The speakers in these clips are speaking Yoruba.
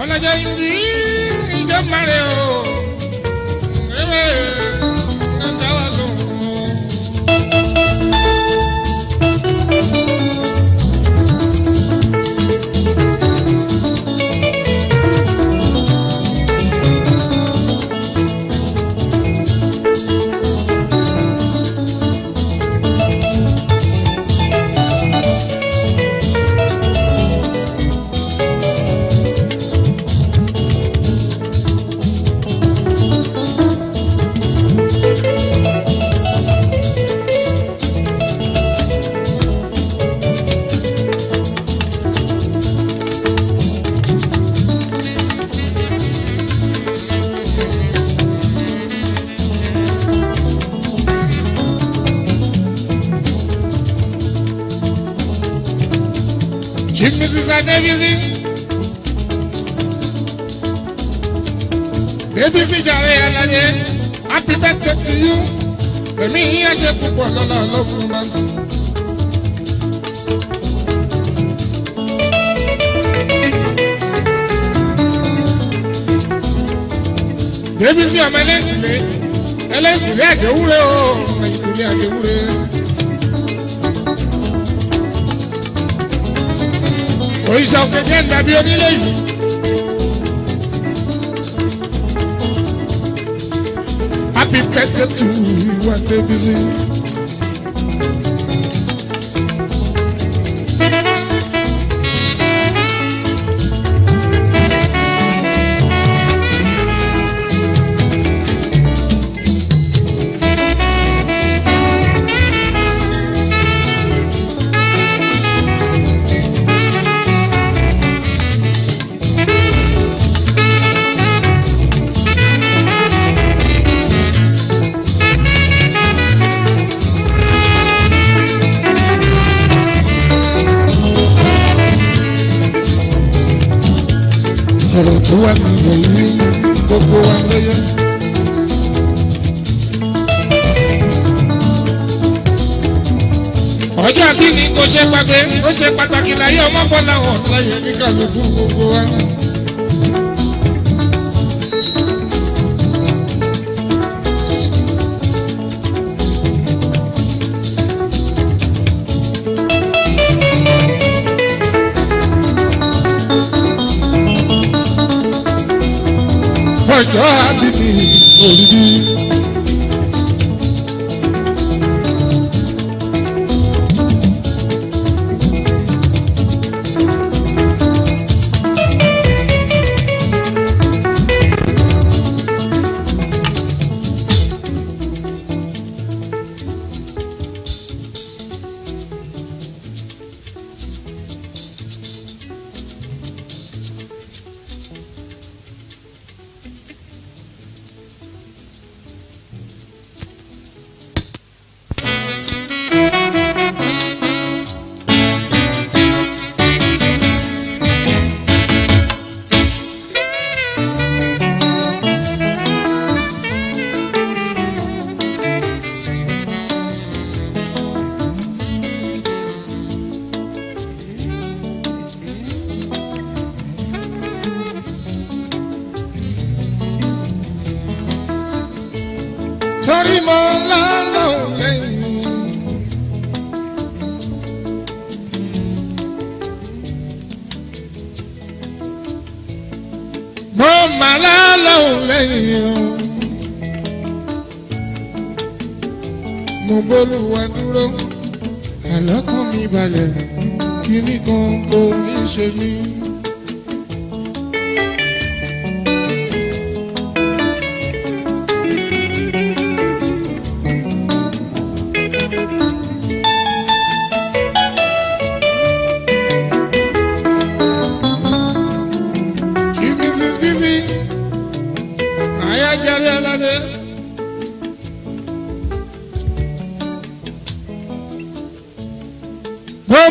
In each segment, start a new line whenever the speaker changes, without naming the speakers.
ọlọ́jọ́ ibi ìjọ máa rẹ̀ o. púpọ̀ lọ́la lọ́fún máa ń dùn. dèbísí ọmọ ẹlẹ́kùnlé ẹlẹ́kùnlé àdéhùrẹ́ o ọmọ ìkùnlé àdéhùrẹ́. òrìṣà òkèké ń dàbí onílé yìí. happy birthday to you and Debisi. tó wà nínú yìí gbogbo wa lóye. ọjọ́ àbí ni kò ṣe pàgbé ó ṣe pàtàkì láyé ọmọ bọ́lá ọ̀dọ́ yẹn ní kálukú gbogbo wa. ọjọ́ àbí mi òrìrì.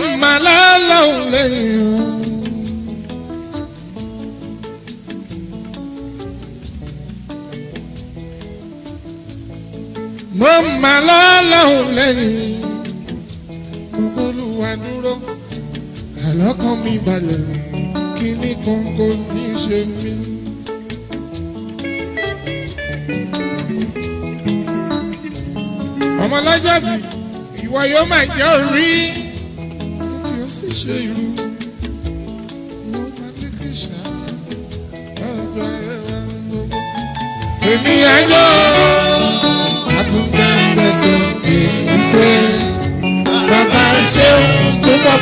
ọmọ aláàlọ́hùn lẹ́yìn o. mo mọ aláàlọ́hùn lẹ́yìn gbogbo olúwa dúró àlọ́kàn mi balẹ̀ kíní kóńkó ní í ṣe mí. ọmọlọ́jọ́ bí ìwọ yóò máa jẹ́ orí ṣe irú.
Èmi ayọ̀ àtúndà sẹ́sẹ̀ ìwé bàbá ṣe ń túbọ̀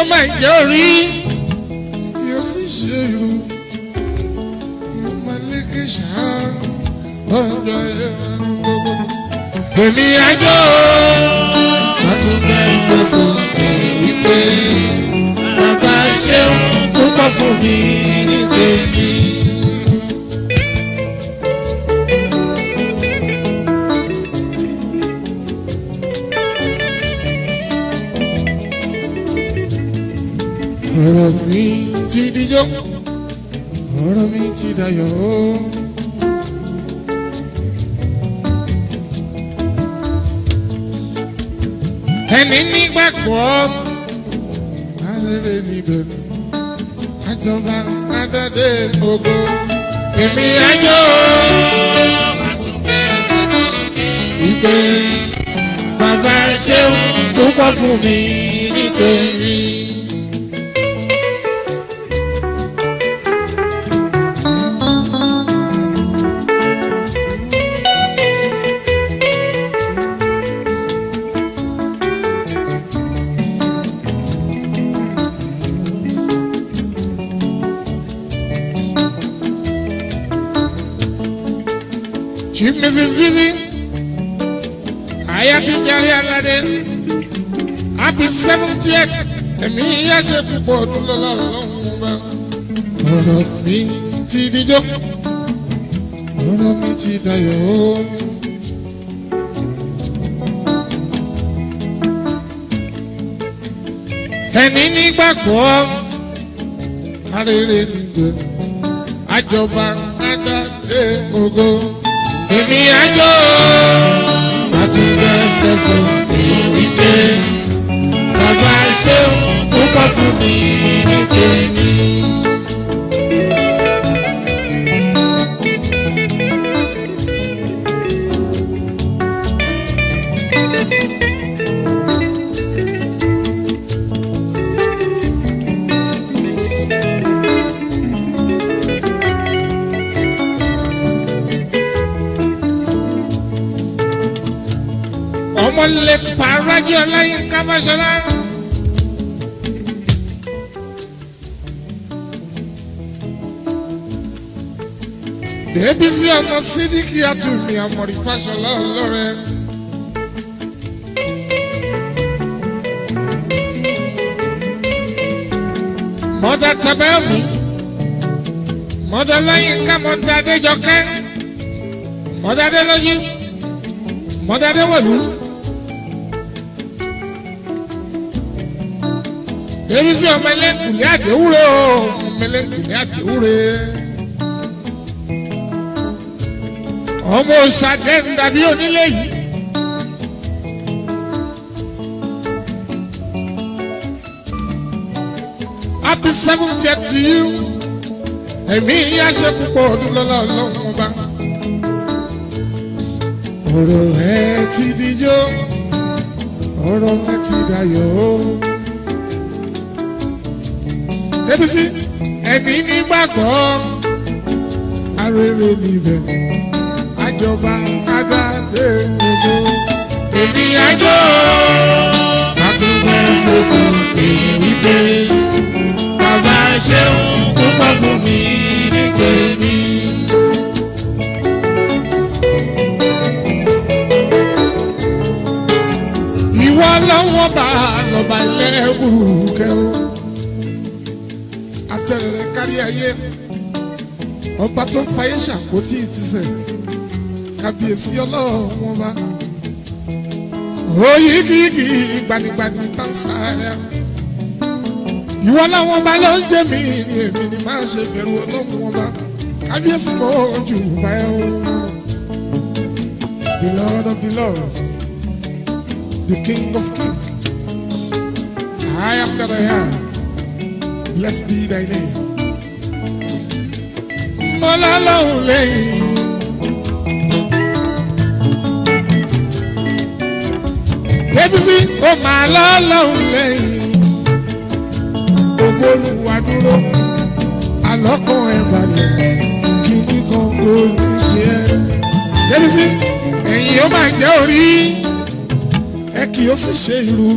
yóò máa jẹ́ orí. yóò sì ṣe irú yóò máa lékè ṣáá ọjọ́ ẹ̀rọ gbogbo.
èmi àjọ àtúntẹ̀ ṣoṣo èyí pé bàbá ṣeun púpọ̀ fún mi ní tèmi.
ọ̀rọ̀ mi ti dijọ́ ọ̀rọ̀ mi ti dayọ̀ o. ẹni nígbàgbọ́ arére níbẹ̀ àjọba adádé gbogbo èmi àjọ ìgbé bàbá ṣeun púpọ̀ fún mi nítorí. Mrs. Busy, Ayati Jari Alade, happy seventieth, ẹ̀mí yá ṣe púpọ̀ ọdún lọ́la lọ́hùn ọba. Ọ̀rọ̀ mi ti dijọ́, ọ̀rọ̀ mi ti dayọ̀ ó. Ẹni nígbàgbọ́, arére nígbà, àjọba ajá dé ògo èmi àjọ
àtúndẹ̀ sẹ́sọ̀ èyí wípé bàbá ṣeun
kúkọ́ fún mi ní tèmi. Mọ́lẹ̀ Fàrájì Ọláyínká Fáṣọlá. Dèbísí ọmọ Sídìkì Àtùmí Àmọ̀rí Fáṣọlá ọlọ́rẹ̀. Mọ́dà Tàbẹ́ẹ̀mí, Mọ́dà Ọláyínká, Mọ́dà Adéjọkẹ́, Mọ́dà Adélójú, Mọ́dà Adéwọ̀lú. erísí ọmọ ẹlẹ́kùnlé àdéhùrẹ́ o ọmọ ẹlẹ́kùnlé àdéhùrẹ́. ọmọ òṣàjẹ́ ń dàbí onílé yìí. happy seventieth to you ẹ̀mí ìyá ṣe púpọ̀ ọdún lọ́la ọlọ́run ọba. ọ̀rọ̀ ẹ ti di yó ọ̀rọ̀ mi ti dayọ̀ o. Débísí ẹ̀mí nígbàgbọ́ arére níbẹ̀ àjọba agbáde gbogbo èmi àjọ àtúgbẹ́ ṣoṣo èyí
pé bàbá ṣeun púpọ̀ fún mi ní tèmi.
ìwọ lọ́wọ́ bá lọ́ba lẹ́wù kẹ́wọ́ ìtẹ̀rẹ̀ rẹ̀ kárí ayé ọba tó fayé ṣàkótí ìtìsẹ̀ kàbíyèsí ọlọ́run ọba oyigigi gbanigbani tansaya ìwọ làwọn ọba ló ń jẹ mí ni èmi ni máa ṣe bẹ̀rù ọlọ́run ọba kábíyèsí kò jù báyà o the lord of the lord the king of kings i am that i am blessed be thy name. Mọ́lá lọ́hùn lẹ́yìn. Débísí ó máa lọ́ lọ́hùn lẹ́yìn. Ògo Olúwa dúró, àlọ́kàn ẹ̀ balẹ̀, kìíní kan olùṣe ẹ̀. Débísí ẹ̀yìn ó máa jẹ́ orí, ẹ kì í ó sì ṣe irú,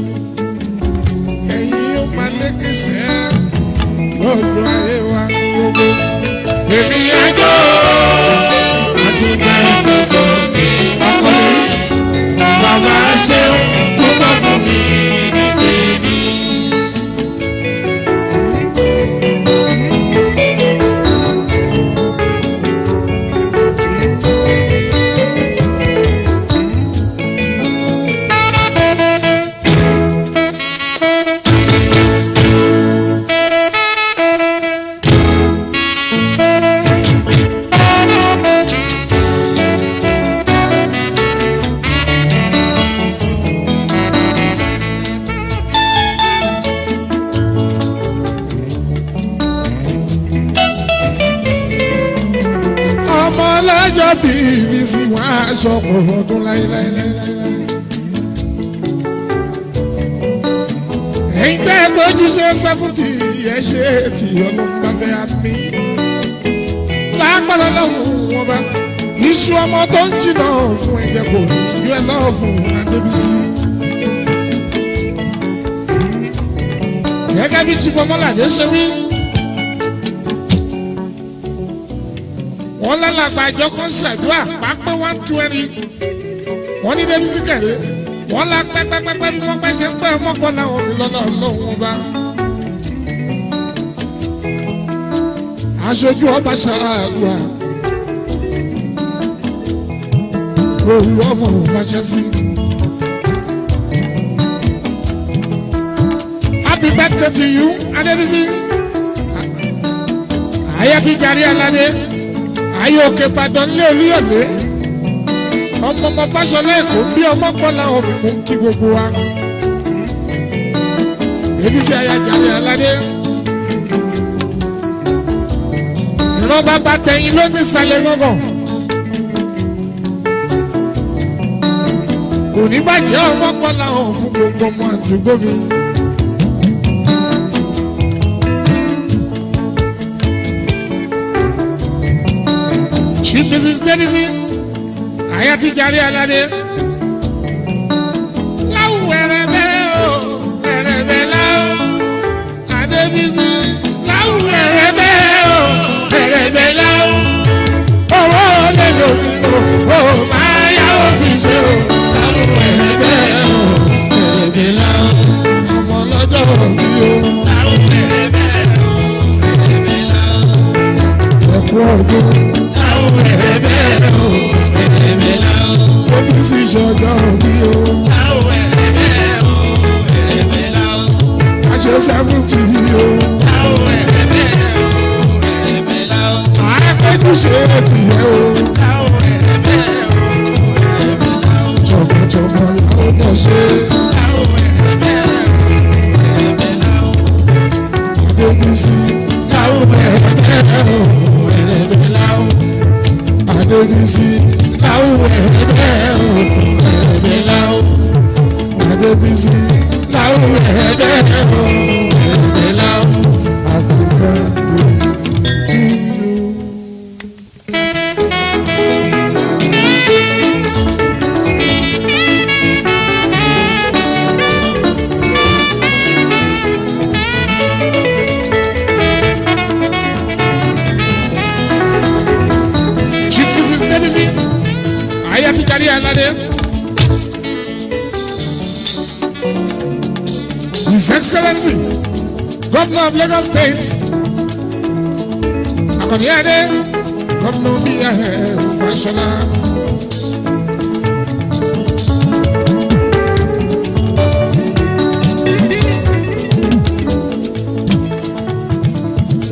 ẹ̀yìn ó máa lékè sẹ́ẹ̀ gbogbo ayé wa gbogbo. Èmi
ẹjọ́ àtúntà ìṣẹ̀ṣọ́ ọkọ mi, bàbá ṣe ń kó bá fún.
lọ́jọ́ bíbí sí wọn aṣọ pọ̀ ọdún láéláé. ẹ̀yin tẹ́ ẹ gbójúṣe sẹ́fúntì ẹ ṣe tí ọlọ́run bá fẹ́ àmì. lápá lọ́lọ́run wọn bá iṣu ọmọ tó ń jìnnà fún ẹ̀jẹ̀ kò ní ju ẹ lọ́ọ̀ fún adébísí. gẹ́gẹ́ bí tí ṣe wí. àgbà àjọ kan ṣàdúrà pápẹ́ one twenty wọ́n ní débísí kẹ̀lé wọ́n la pẹ́pẹ́pẹ́pẹ́ bí wọ́n pẹ́ṣẹ́ pẹ́ ọmọkọ làwọn olùlọ́lọ́ ọlọ́run bá. aṣojú ọba ṣàdúrà òun ọmọ òfàṣẹ sí. happy birthday to you adébísí ayé ti jàre aládé ayé òkè Ìbàdàn nílé Olúyọ̀lé ọmọ ọmọ Fáṣọlá Èkó bí ọmọ Kọ́lá òmìnir ń kí gbogbo wa. Èmi ṣe ayájáde aládé. Ìran bàbá tẹ̀yìn ló ní ìsàlẹ̀ gbọ̀ngàn. Kò ní bàjẹ́ ọmọ Kọ́lá òfin gbogbo ọmọ àdúgbò mi. Chief Mrs. Denison Ayati Jare Alade láwùrẹ́ bẹ́ẹ̀ o bẹ̀rẹ̀ bẹ́ẹ̀ láwù Adébísí láwùrẹ́ bẹ́ẹ̀ o bẹ̀rẹ̀ bẹ́ẹ̀ láwù owó lè lòdì o ò máa yá òfin ṣe o
láwùrẹ́ bẹ́ẹ̀ o bẹ̀rẹ̀ bẹ́ẹ̀ láwù ọmọ lọ́jọ́ òbí o
láwùrẹ́ bẹ́ẹ̀ o bẹ̀rẹ̀ bẹ́ẹ̀ láwù ẹ̀kú ọdún o. Ẹ̀mí la o. Omi sì ṣọ̀dọ̀ mi o. Láwọ̀ ẹ̀mí o. Ẹ̀mí la o. Aṣọ sẹ́fúntì fi hẹ́ o. Konyade, come no be a fashiona.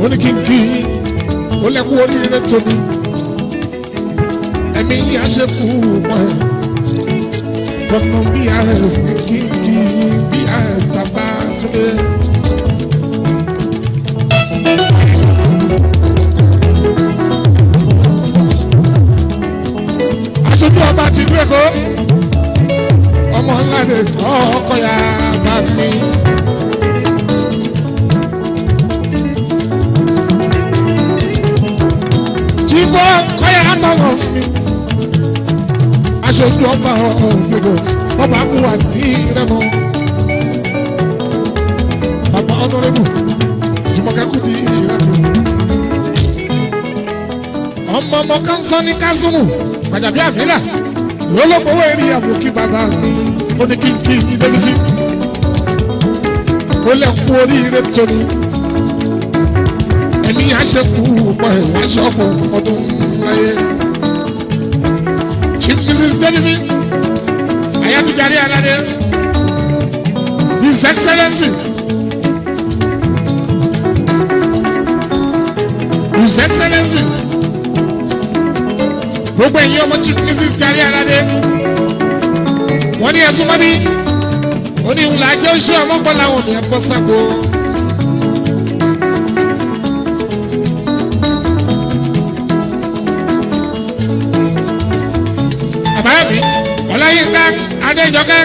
Oni kinki, o lẹ́kú oríire tóbi, ẹ̀mí yíyá ṣe fún wọn. Kọ́nà bí a rẹ̀ fún kíkí bí a rẹ̀ tàbá tó dé. Èkó ọmọ ńláde kọ́ ọkọ ya bá mi. Jíbọ́ kọ́yà tọ́wọ́sì mi. Aṣojú ọba ọ̀fẹ́gọ̀s ọba kúwà ní Rẹ́mọ. Bàbá ọ̀nọ́rẹ́bù Jùmọ̀kẹ́kù ní Ìrẹ́mọ. Ọmọ ọmọ kan sọ ní Kásùmù, Gbàjàbí olókòwò ènìyàn kò kí bàbá mi ó ní kí n kí yín débi sí ó lè oríire tóní ẹni àṣekù pọ̀ ẹ̀wọ̀n ṣọ́ọ̀pù ọdún láyé chief mrs denisi ayatollah alade his excellency his excellency gbogbo ẹ̀yin ọmọ chief mrs jare alade wọ́n ní ẹ̀sùn mọ́bí ó ní ìhùn làájẹ́ ó ṣe ọmọkọ làwọn ò ní ẹ̀bọ sáko. bàbá mi ọláyínká adéjọkẹ́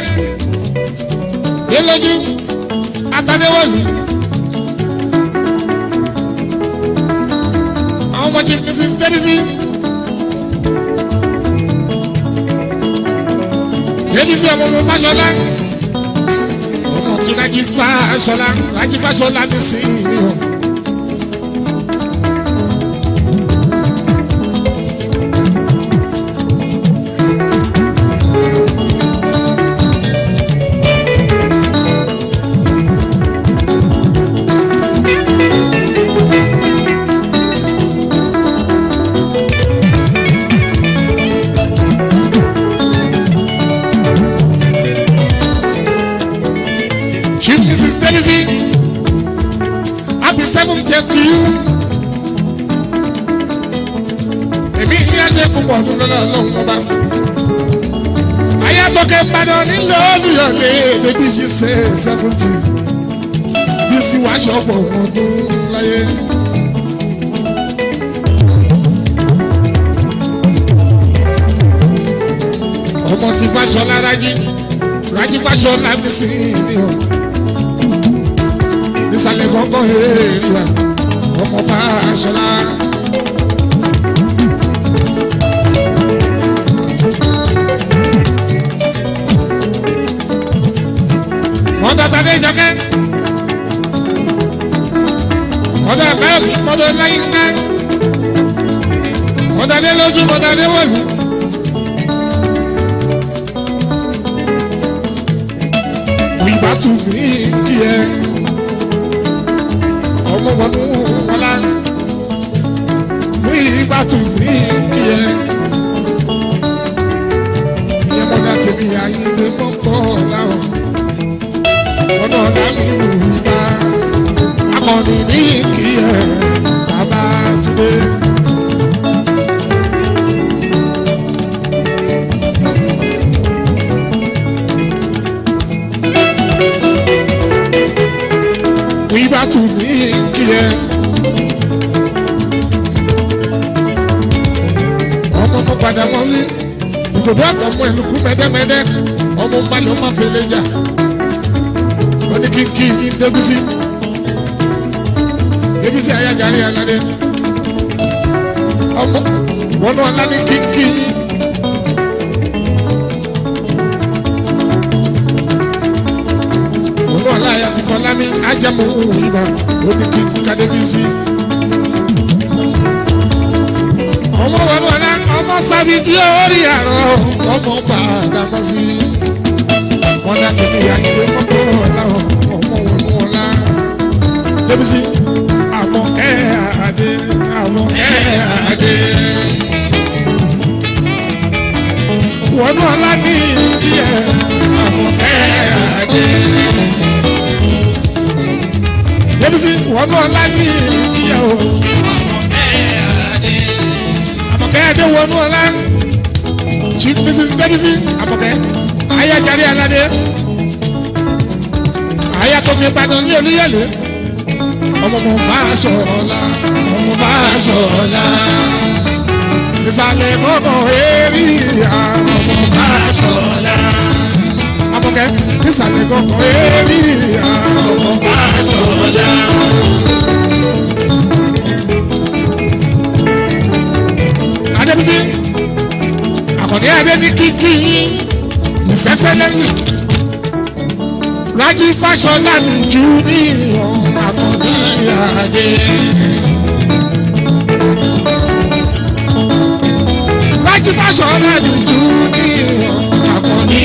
délójú atadéwọ̀lú. àwọn ọmọ chief mrs Yẹ́dísí ọmọ ọmọ Fáṣọlá. Ọmọ tún Rájí Fáṣọlá Rájí Fáṣọlá mi sí ni o. bí ṣe ṣe seventy bí sì wá ṣọ̀pọ̀ ọdún láyé. ọmọ ti Fáṣọlá rájí rájí Fáṣọlá mi sí ni ọ nísàlẹ̀ gbọ́ngàn èrè rí wa ọmọ Fáṣọlá. mọ̀tà báàgì mọ̀tà láyé ńlá mọ̀tà dé lójú mọ̀tà dé wọ̀lú. ìbá tún mí kí ẹ ọmọ wọnú ọlá ìbá tún mí kí ẹ. tẹ̀lé ọmọ mo fà aṣọ ọ̀la ọmọ mo fà aṣọ ọ̀la ìsàlẹ̀ kọ́kọ́ eré ọmọ mo fà aṣọ ọ̀la abọ́kẹ́ ìsàlẹ̀ kọ́kọ́ eré ọmọ mo adébísí àkọ́dé abẹ́ ní kíkí ìṣẹ́ṣẹ́ lẹ́yìn. Rájí Fáṣọlá mi jù mí ọ̀hún àkànbí àdé. Rájí Fáṣọlá mi jù mí ọ̀hún àkànbí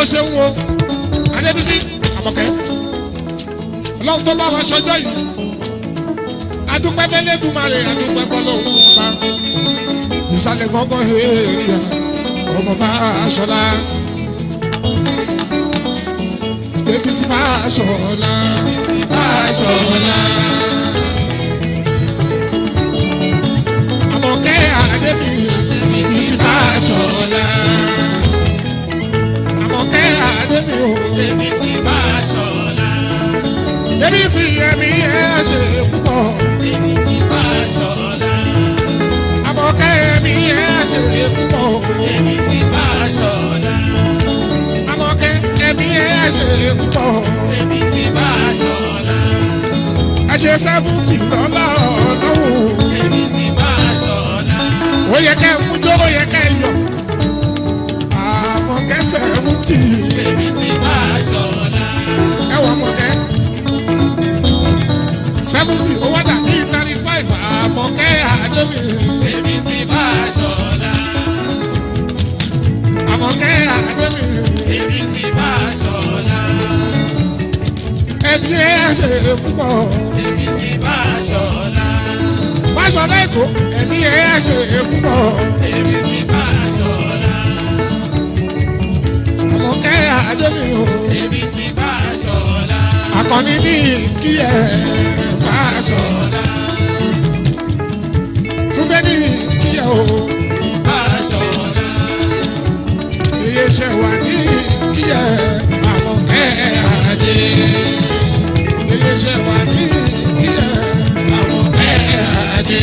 o ṣeun o adébísí àmọ̀kẹ́ ọlọ́run tó bá wa ṣọjọ́ yìí adúpẹ́ bẹ́lẹ́dùmarè adúpẹ́ bọ́lọ́hún bá ìsàlẹ̀ gbọ́ngàn èrìà ọmọ fàṣọlá débísí fàṣọlá fàṣọlá. àmọ̀kẹ́ àdébísí fàṣọlá dé mi o. èmi sì bá a ṣọ̀la. èmi sì yẹ mi yẹ ṣe púpọ̀. èmi sì bá a ṣọ̀la. àbọ̀kẹ́ mi yẹ ṣe púpọ̀. èmi sì bá a ṣọ̀la. àbọ̀kẹ́ mi yẹ ṣe púpọ̀. èmi sì bá a ṣọ̀la. ẹ ṣe sẹ́fúntì lọ́la ọ̀nà wò. èmi sì bá a ṣọ̀la. ó yẹ kẹ́ ẹ mú jó ó yẹ kẹ́ ẹ yọ̀ tì í. bèbí ti wá aṣọ ọ̀la. ẹ wọ ọmọ kẹ. seventy ó wá dà ní thirty five àmọ́ kẹ́ àjọbí. bèbí ti wá aṣọ ọ̀la. àmọ́ kẹ́ àjọbí. bèbí ti wá aṣọ ọ̀la. ẹbí ẹ ṣe púpọ̀. bèbí ti wá aṣọ ọ̀la. Fáṣọlá Èkó ẹbí ẹ ṣe púpọ̀. bèbí ti wá aṣọ ọ̀la. àjẹmí o. èmi sì bá a sọ̀la. àkànní ní kí ẹ bá a sọ̀la. túbẹ̀ ní kí ẹ o. bá a sọ̀la. iléeṣẹ́ wa ní kí ẹ àwọn kẹ́ àdé. iléeṣẹ́ ní kí ẹ àwọn kẹ́ àdé.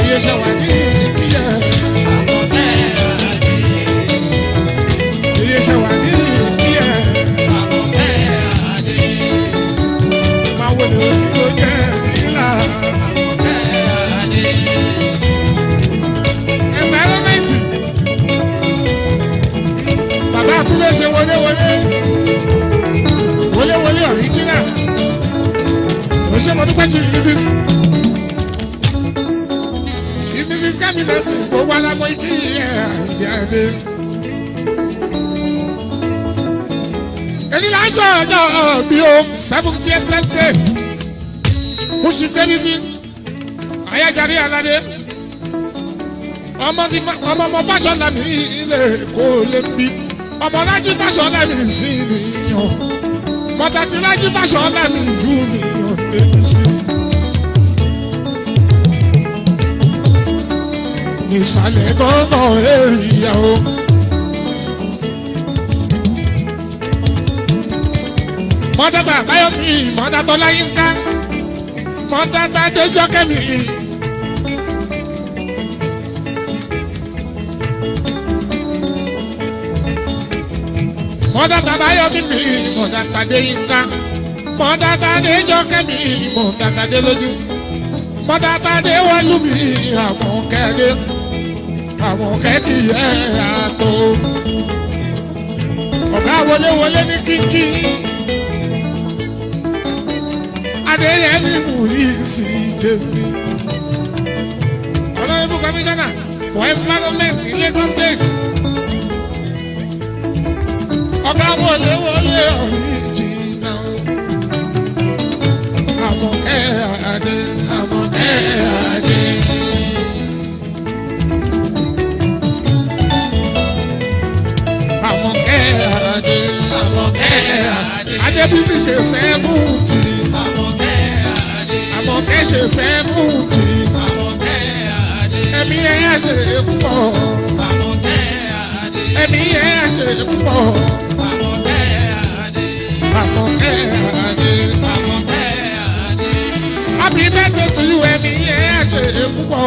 iléeṣẹ́ ní.
bèbè. èyí là ń sọ ọjọ́ mi o seventieth birthday fúnṣin tẹ́lifí ayájáde aládé ọmọ ọmọ fásọlá mi ilé kò lè bí ọmọ rájí fásọlá mi sí nìyàn mọ̀tàtí rájí fásọlá mi jù nìyàn lè sí. ìsàlẹ̀ gánà èrìyà o. mọ́dátà báyọ̀mí mọ́dátọ́ láyínká mọ́dátà déjọ́kẹ́mi. mọ́dátà báyọ̀mí mi mọ́dátà déyínká mọ́dátà déjọ́kẹ́mi mọ́dátà délójú mọ́dátà déwọ́lú mi àwọn kẹ́lẹ́ àwọn kẹ́tì ẹ̀ àtò. ọ̀gá wọléwọlé ní kíkí adéyẹmí mùyíìsì jẹ́mi. honourable commissioner for environment in Lagos state. ọ̀gá wọléwọlé original. àmọ̀kẹ́ adé àmọ̀kẹ́ adé. àmọ̀tẹ́ra adébísí ṣe sẹ́fúntì àmọ̀tẹ́ ṣe sẹ́fúntì ẹ̀mí ẹ̀yà ṣe púpọ̀ ẹ̀mí ẹ̀yà ṣe púpọ̀ àmọ̀tẹ́ adé happy birthday to you ẹ̀mí ṣe púpọ̀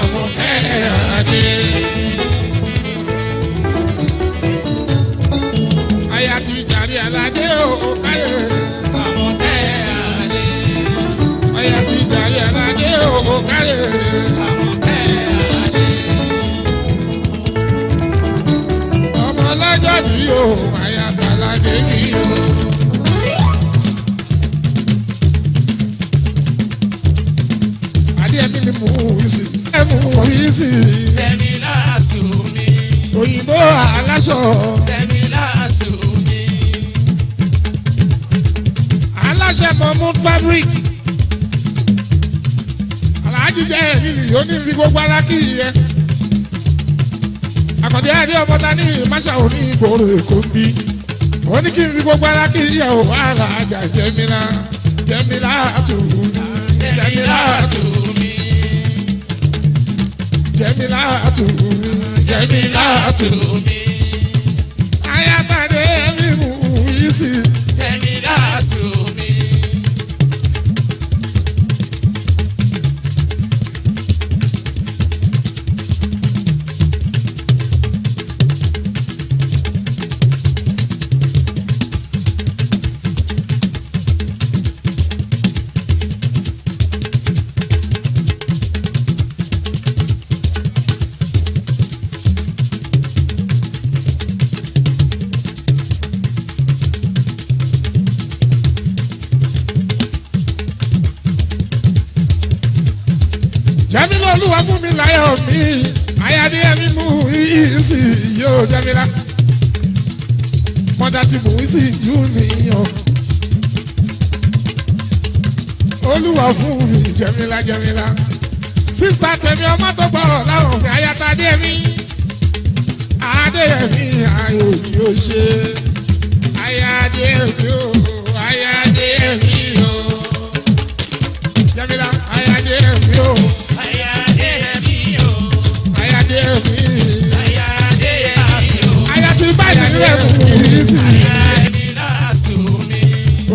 àmọ̀tẹ́ adé.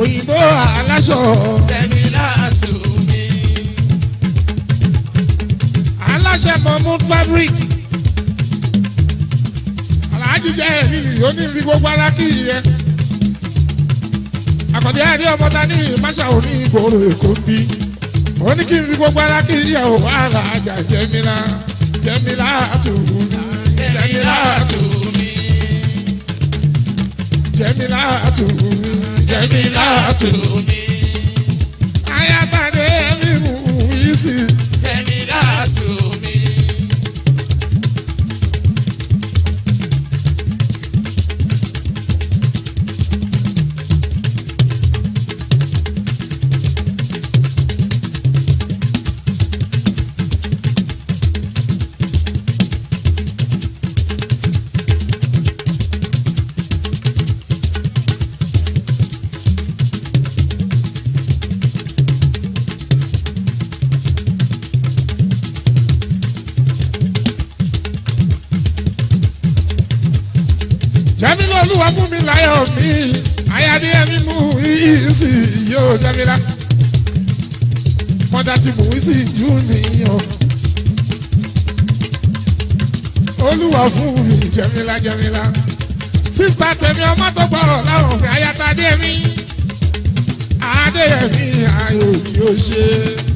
òyìnbó aláṣọ. tẹ̀mí láàtú aláṣẹ Mahmood fabric. aláàjì jẹ́ èmi nìyó ní ibi gbogbo ara kì í yẹ. àkàndé àdé ọmọ ta ní ìmáṣà òní ìgboro èkó bí. wọ́n ní kí n fi gbogbo ara kì í yẹ òwò àlàájà jẹ́mi lá jẹ́mi láàtú mi jẹ́mi láàtú jẹ́mi láàtú mi. ayábàdé mi mú yìí sí i. Jamila sísítà tèmi ọmọ tó gbọ́rọ̀ láwọn òfin ayatadé mi Adéyẹmí ayò yóò ṣe é.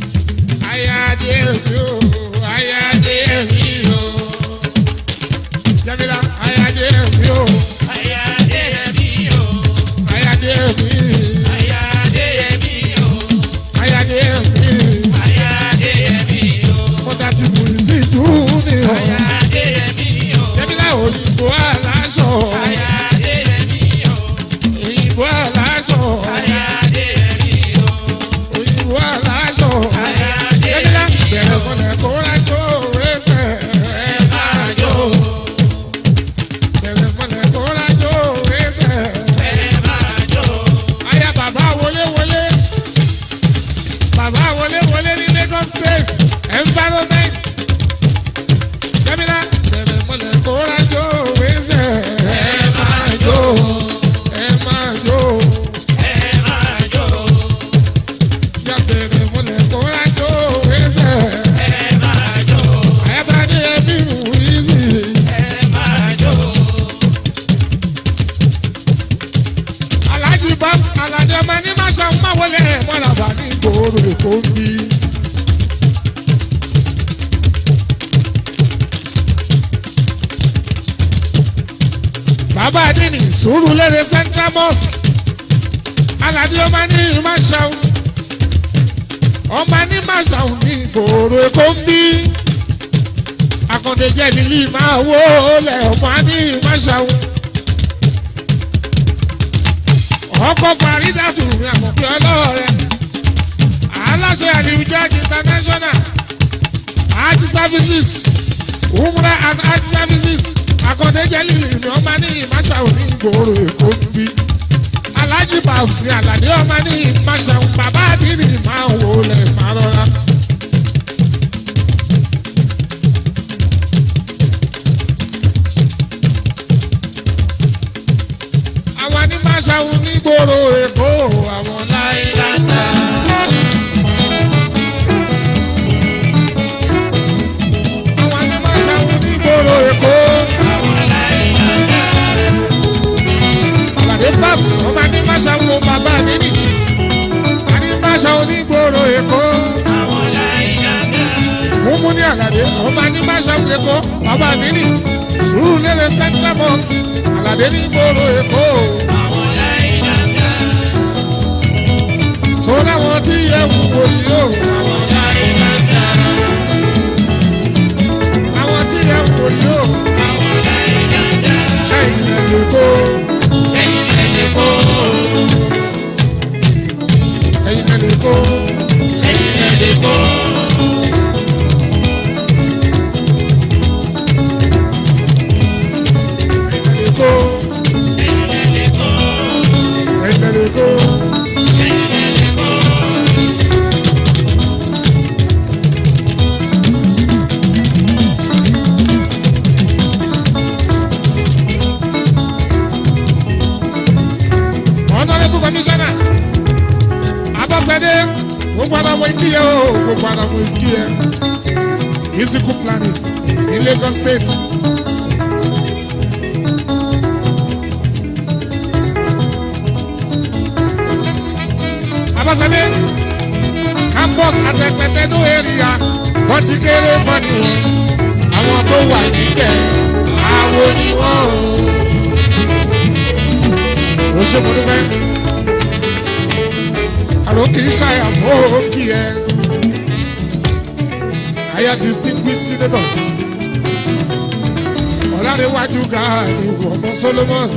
Solomon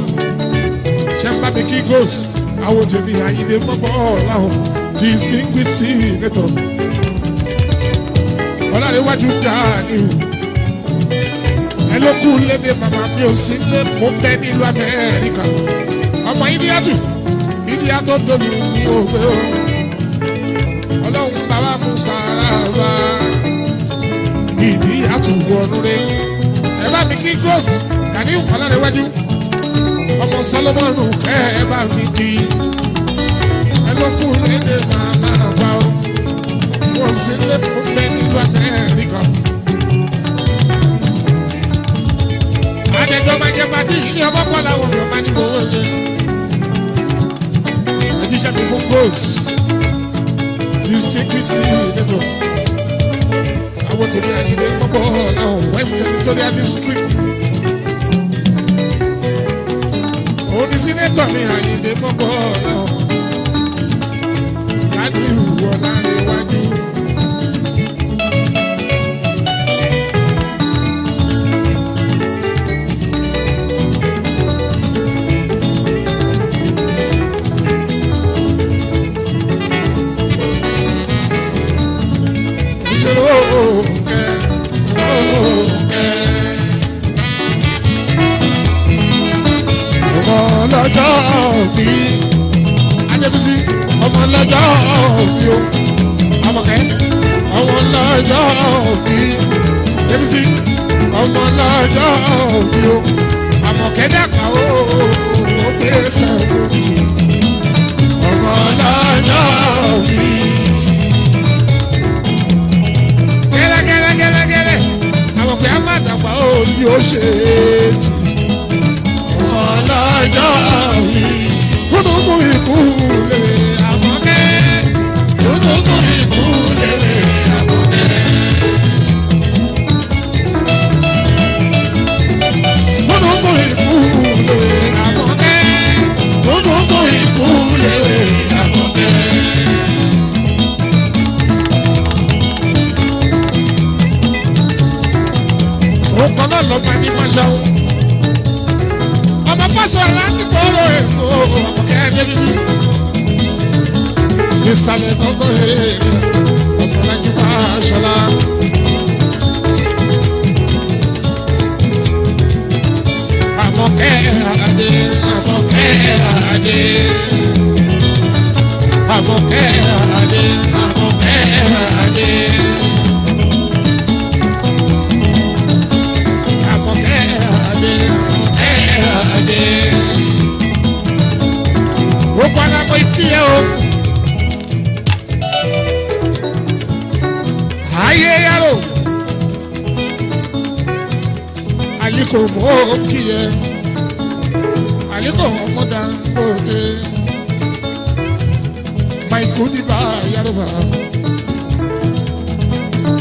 ṣe ń bá mi kí ghost àwọn tèmi àyíde mọ́gbọ́ ọ̀làhùn distinguished senator ọ̀làdéwájú gani ẹlòkù lédè màmá mi ò sí lé mo bẹ́ nílùú Amẹ́ríkà ọmọ ìdíyàtù ìdíyàtò tóbi ní òwe o ọlọ́run bàbá musa bá ìdíyàtù wọnú rẹ ẹ bá mi kí ghost gani ọ̀làdéwájú ọmọ sọlọ́mọ́nù kẹ́ ẹ bá mi kí ẹ lọ́kùnrin lè máa máa bá ọ wọ́n sì lè kó bẹ́ nínú amẹ́ríkà. adẹjọ́ máa jẹ́ pàtí ilé ọmọ pọ́lá wọn ló ní owó ṣe. ẹ jíṣẹ́ fún close you still be àwọn tèmi àyè lè kọ́kọ́ náà west territorial district. òbí sínétọ̀ ni àyíndé mọ́bọ́ náà lágbèwò ọ̀làrẹ̀wájú. ìṣòro kẹ́. òbí Ajẹ́bísí ọmọ lọ́jọ́ òbí o Àmọ̀kẹ́ ọmọ lọ́jọ́ òbí Ajẹ́bísí ọmọ lọ́jọ́ òbí o Àmọ̀kẹ́ dàgbà o ó pé sẹ́fúntì ọmọ lọ́jọ́ òbí. gẹ́lẹ́gẹ́lẹ́gẹ́lẹ́ Àmọ̀kẹ́ á má dàgbà o ní ó ṣe é tì ọlọ́jọ́ kúndùnkún ikú lè àmọ́kẹ́ kúndùnkún ikú lè àmọ́kẹ́. kúndùnkún ikú lè àmọ́kẹ́
kúndùnkún ikú lè àmọ́kẹ́.
ọkọ̀ náà lọ́ọ́ máa èkó. jẹ́bi sí. Ìsàlẹ̀ I'm ọ̀pọ̀lọpọ̀ fàṣọlá. Àmọ̀kẹ́ àdé tiẹ̀ o. ayé yàrá àlìkò mọ́ tiẹ̀ àlìkò mọ́ Dangote maikú nípa yàrá bá.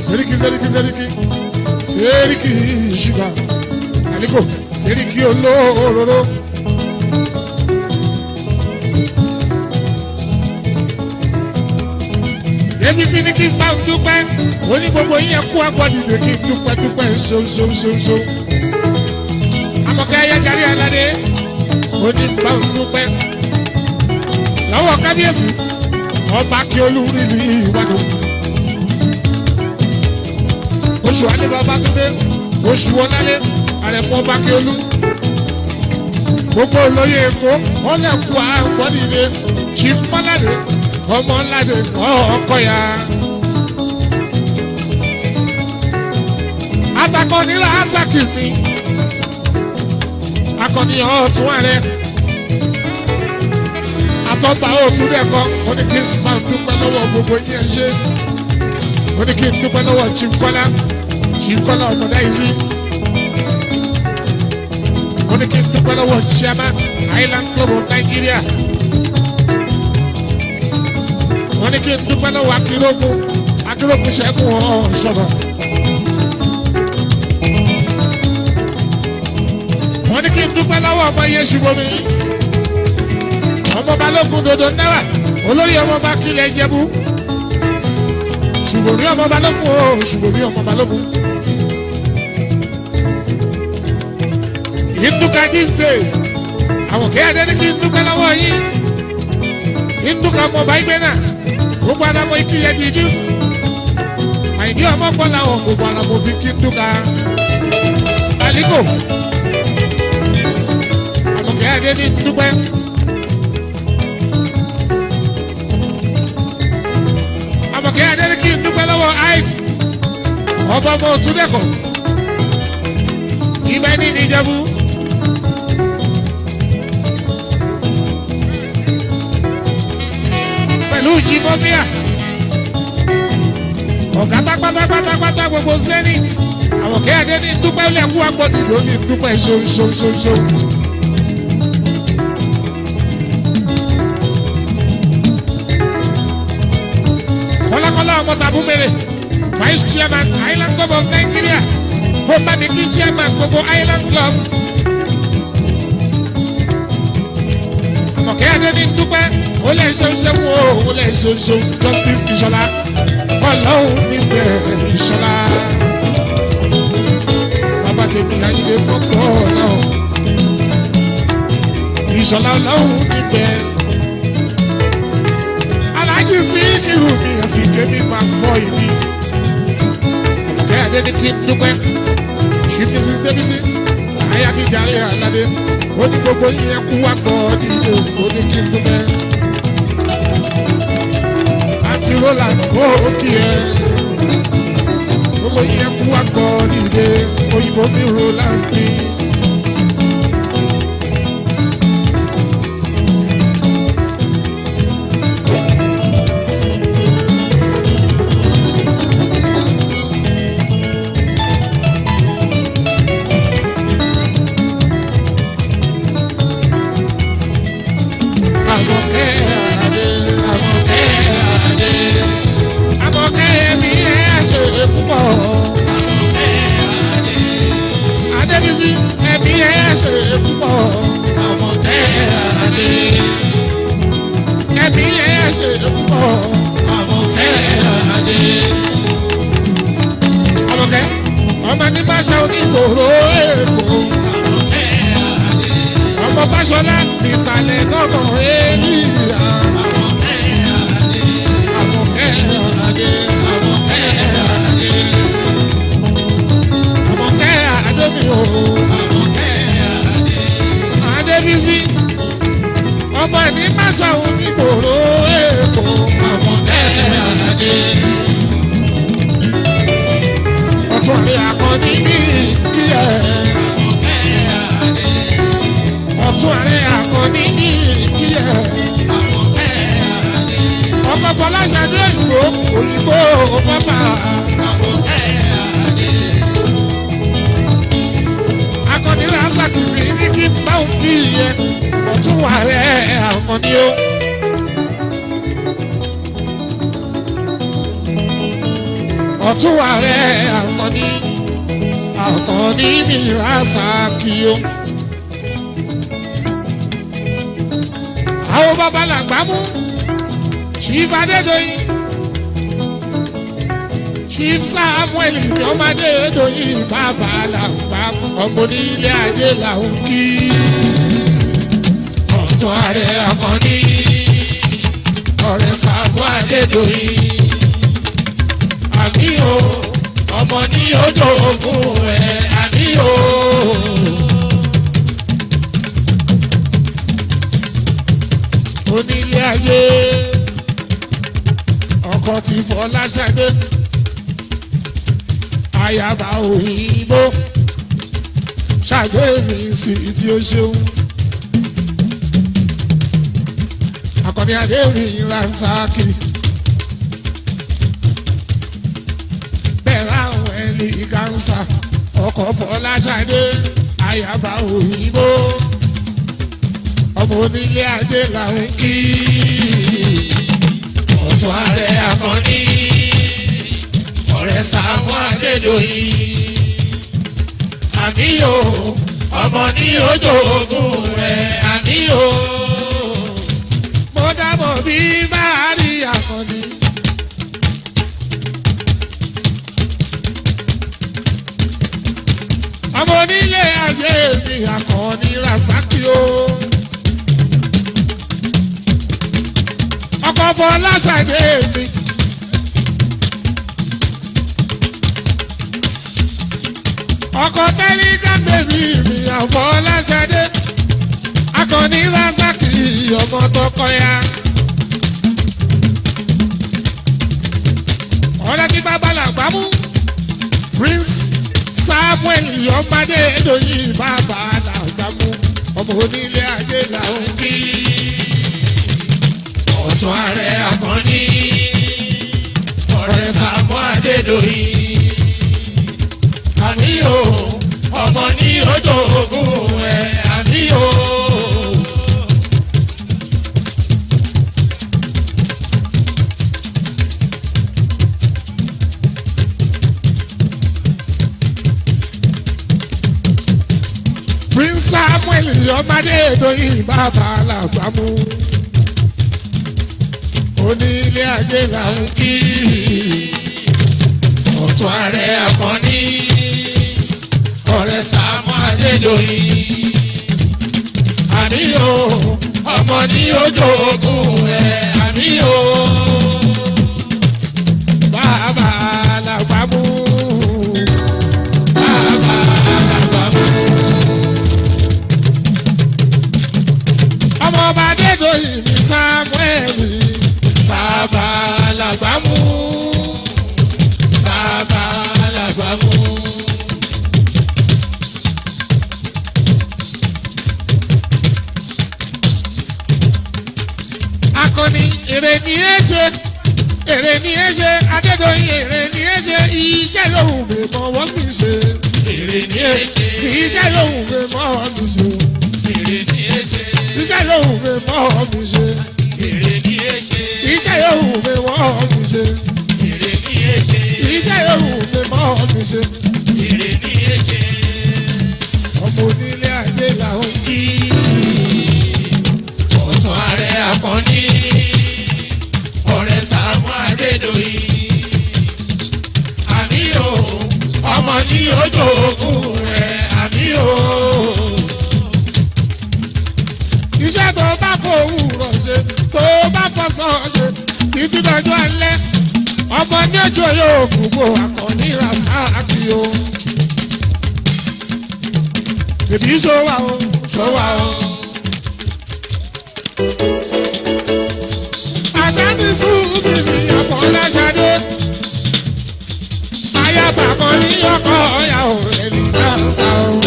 Seriki seriki seriki seriki sugar àlìkò seriki olóró. débi sí ni kí n bá dúpẹ́ oní gbogbo yín kú agbọ́dìdè kí n dúpẹ́ dúpẹ́ ṣoṣoṣoṣo. Àmọ̀kẹ́ Ayéjàre Aládé oní bá dúpẹ́ lọ́wọ́ kábíyèsí ọba kí olúrí ní ìwádùn. oṣù alẹ́bàá bá tún dé oṣù ọ̀làlẹ́ àrẹ̀pọ̀ ọba kí olú. gbogbo olóyè èkó wọn lè kú agbọ́dìdè chief mọ́ládé ọmọ ńlá dè kọ́ ọkọ ya. atakọ nílá asaki mi akọni ọtún ààrẹ atọba òtún dẹkọ ó ní kí n máa dúpẹ́ lọ́wọ́ gbogbo yín ẹ ṣe ó ní kí n dúpẹ́ lọ́wọ́ Chief Kọ́lá Chief Kọ́lá ọmọdé yìí sí ó kí n dúpẹ́ lọ́wọ́ chiama Island Club of Nigeria wọ́n ní kí n dúpẹ́ lọ́wọ́ akéròkù akéròkù ṣẹ́gun ọ̀ṣọ́rọ̀. wọ́n ní kí n dúpẹ́ lọ́wọ́ ọmọ iye ṣùgbọ́n ọmọ balógun dodo náírà olórí ọmọ bá kílẹ̀ jẹ́bú ṣùgbọ́n ọmọ balógun o ṣùgbọ́n ọmọ balógun. yìí ń dúkà day àwọn kéèyàn dẹ́ni kí n dúpẹ́ lọ́wọ́ yìí ń mọ̀ báyìí gbé náà gbogbo ara mo kí yẹ dídí àìní ọmọ pọ̀ làwọn gbogbo ara mo fi kí túká àlíkò àtọ̀kẹ́ adé ní dúpẹ́. àmọ̀kẹ́ adé dúpẹ́ lọ́wọ́ àìsí ọba ọmọ òtún dẹ́kọ̀ọ́ ibẹ̀ ní pẹ̀lú jimofia ọ̀gá pátápátápátá gbogbo zenith àwọ̀kẹ́ adé ní dúpẹ́ lẹ́kú agbọ́dì ló ní dúpẹ́ ṣoṣoṣoṣo. kọ́lákọ́lá ọmọ tàbúmẹ̀rẹ̀ vice chairman island club of nigeria ó bá mi kí chairman gbogbo island club. àwọ̀kẹ́ adé ní dúpẹ́ ṣẹ́gun oh, lẹ̀ ṣoṣo justice ìṣọ̀lá ọlọ́run nígbẹ̀ ìṣọ̀lá. bàbá tèmi ayíde pọ̀pọ̀ ọlọ́run ìṣọ̀lá ọlọ́run nígbẹ̀. alájí sí irú mi ẹ̀sìn kémi máa fọ ìdí. àbùkẹ́ adédèké dúpẹ́ I sí débísí àyà ti jàre àlàdé ó ní gbogbo yín ẹkú wá gbọ́ nílé òní kí n dúpẹ́ ti rólà ó kí ẹ gbogbo yẹn mú àgbọ̀ nílé òyìnbó mi rólà ní. àkànní àkànní mi rásà kí o. àwọn bàbá làgbà mú chief adédọyìn chief samuel ìdánmadé dọyìn bàbá làgbà ọmọ onílé ayé làwọn kí. ọ̀tún ààrẹ àkànní ọ̀rẹ́ sàbọ̀ adédọyìn àmì ọmọ ní ọjọ́ ogún rẹ̀ àmì o. onílé ayé ọkọ ti fọlá ṣàgbé ayaba òyìnbó ṣàgbé mi sí tí ó ṣeun. akọni adé mi dancer ọkọ Fọláṣadé ayaba òyìnbó ọmọ onílé ajé làwọn kí ọ̀tún ààrẹ akọni ọ̀rẹ́ Sàámú Adédoyin àníyó ọmọ ní ojú ogun rẹ̀ àníyó mo dábọ̀ bí bá a rí akọni. ọmọ onílé ayé mi Àkànní Rasaki o. ọkọ Fọláṣadé mi. ọkọ Telegram baby mi Fọláṣadé Àkànní Rasaki ọmọ tọkọ ya. ọlọ́tí bàbá làgbà mú Prince samuel ọmọdé lóyìn bàbá làgbàmú ọmọ onílé ayé làwọn bí. ọ̀tún ààrẹ akọni ọ̀rẹ́ sàmú adédọ̀yìn àníyó ọmọ ní ọjọ́ ogún ẹ̀ àníyó. ọmọdé Tóyìn bàbá làgbàmú onílé ajé là ń kí ọ̀tún ààrẹ akọni ọ̀rẹ́ Sàámú Adédoyin àníyó ọmọ ní ojú ogun rẹ̀ àníyó. mú ẹ̀wì bàbá làgbà mú bàbá làgbà mú. akọni èrè ni ẹ ṣe èrè ni ẹ ṣe Adédoyin èrè ni ẹ ṣe iṣẹ́ lòun mi mọ̀ èrè ni e ṣe. iṣẹ́ yòówù mi wọ́n mi ṣe. èrè ni e ṣe. iṣẹ́ yòówù mi wọ́n mi ṣe. èrè ni e ṣe. ọmọ onílé ayé làwọn kí. ọ̀sán ààrẹ akọni ọ̀rẹ́ Sàámú Adédoyin. àmì o ọmọ ní ojú òkú rẹ̀ àmì o. iṣẹ́ tó bá fowó rọ̀ ṣe tó bá fọṣọ ṣe títí dọjọ́ alẹ́ ọmọ ní ọjọ́ yóò gbogbo akọni rasaki o. bèbí ṣọwà o ṣọwà o. àṣàbí fúùsì ni àfọláṣadé ayaba kan ní ọkọ ọyà ò lè ní sá o.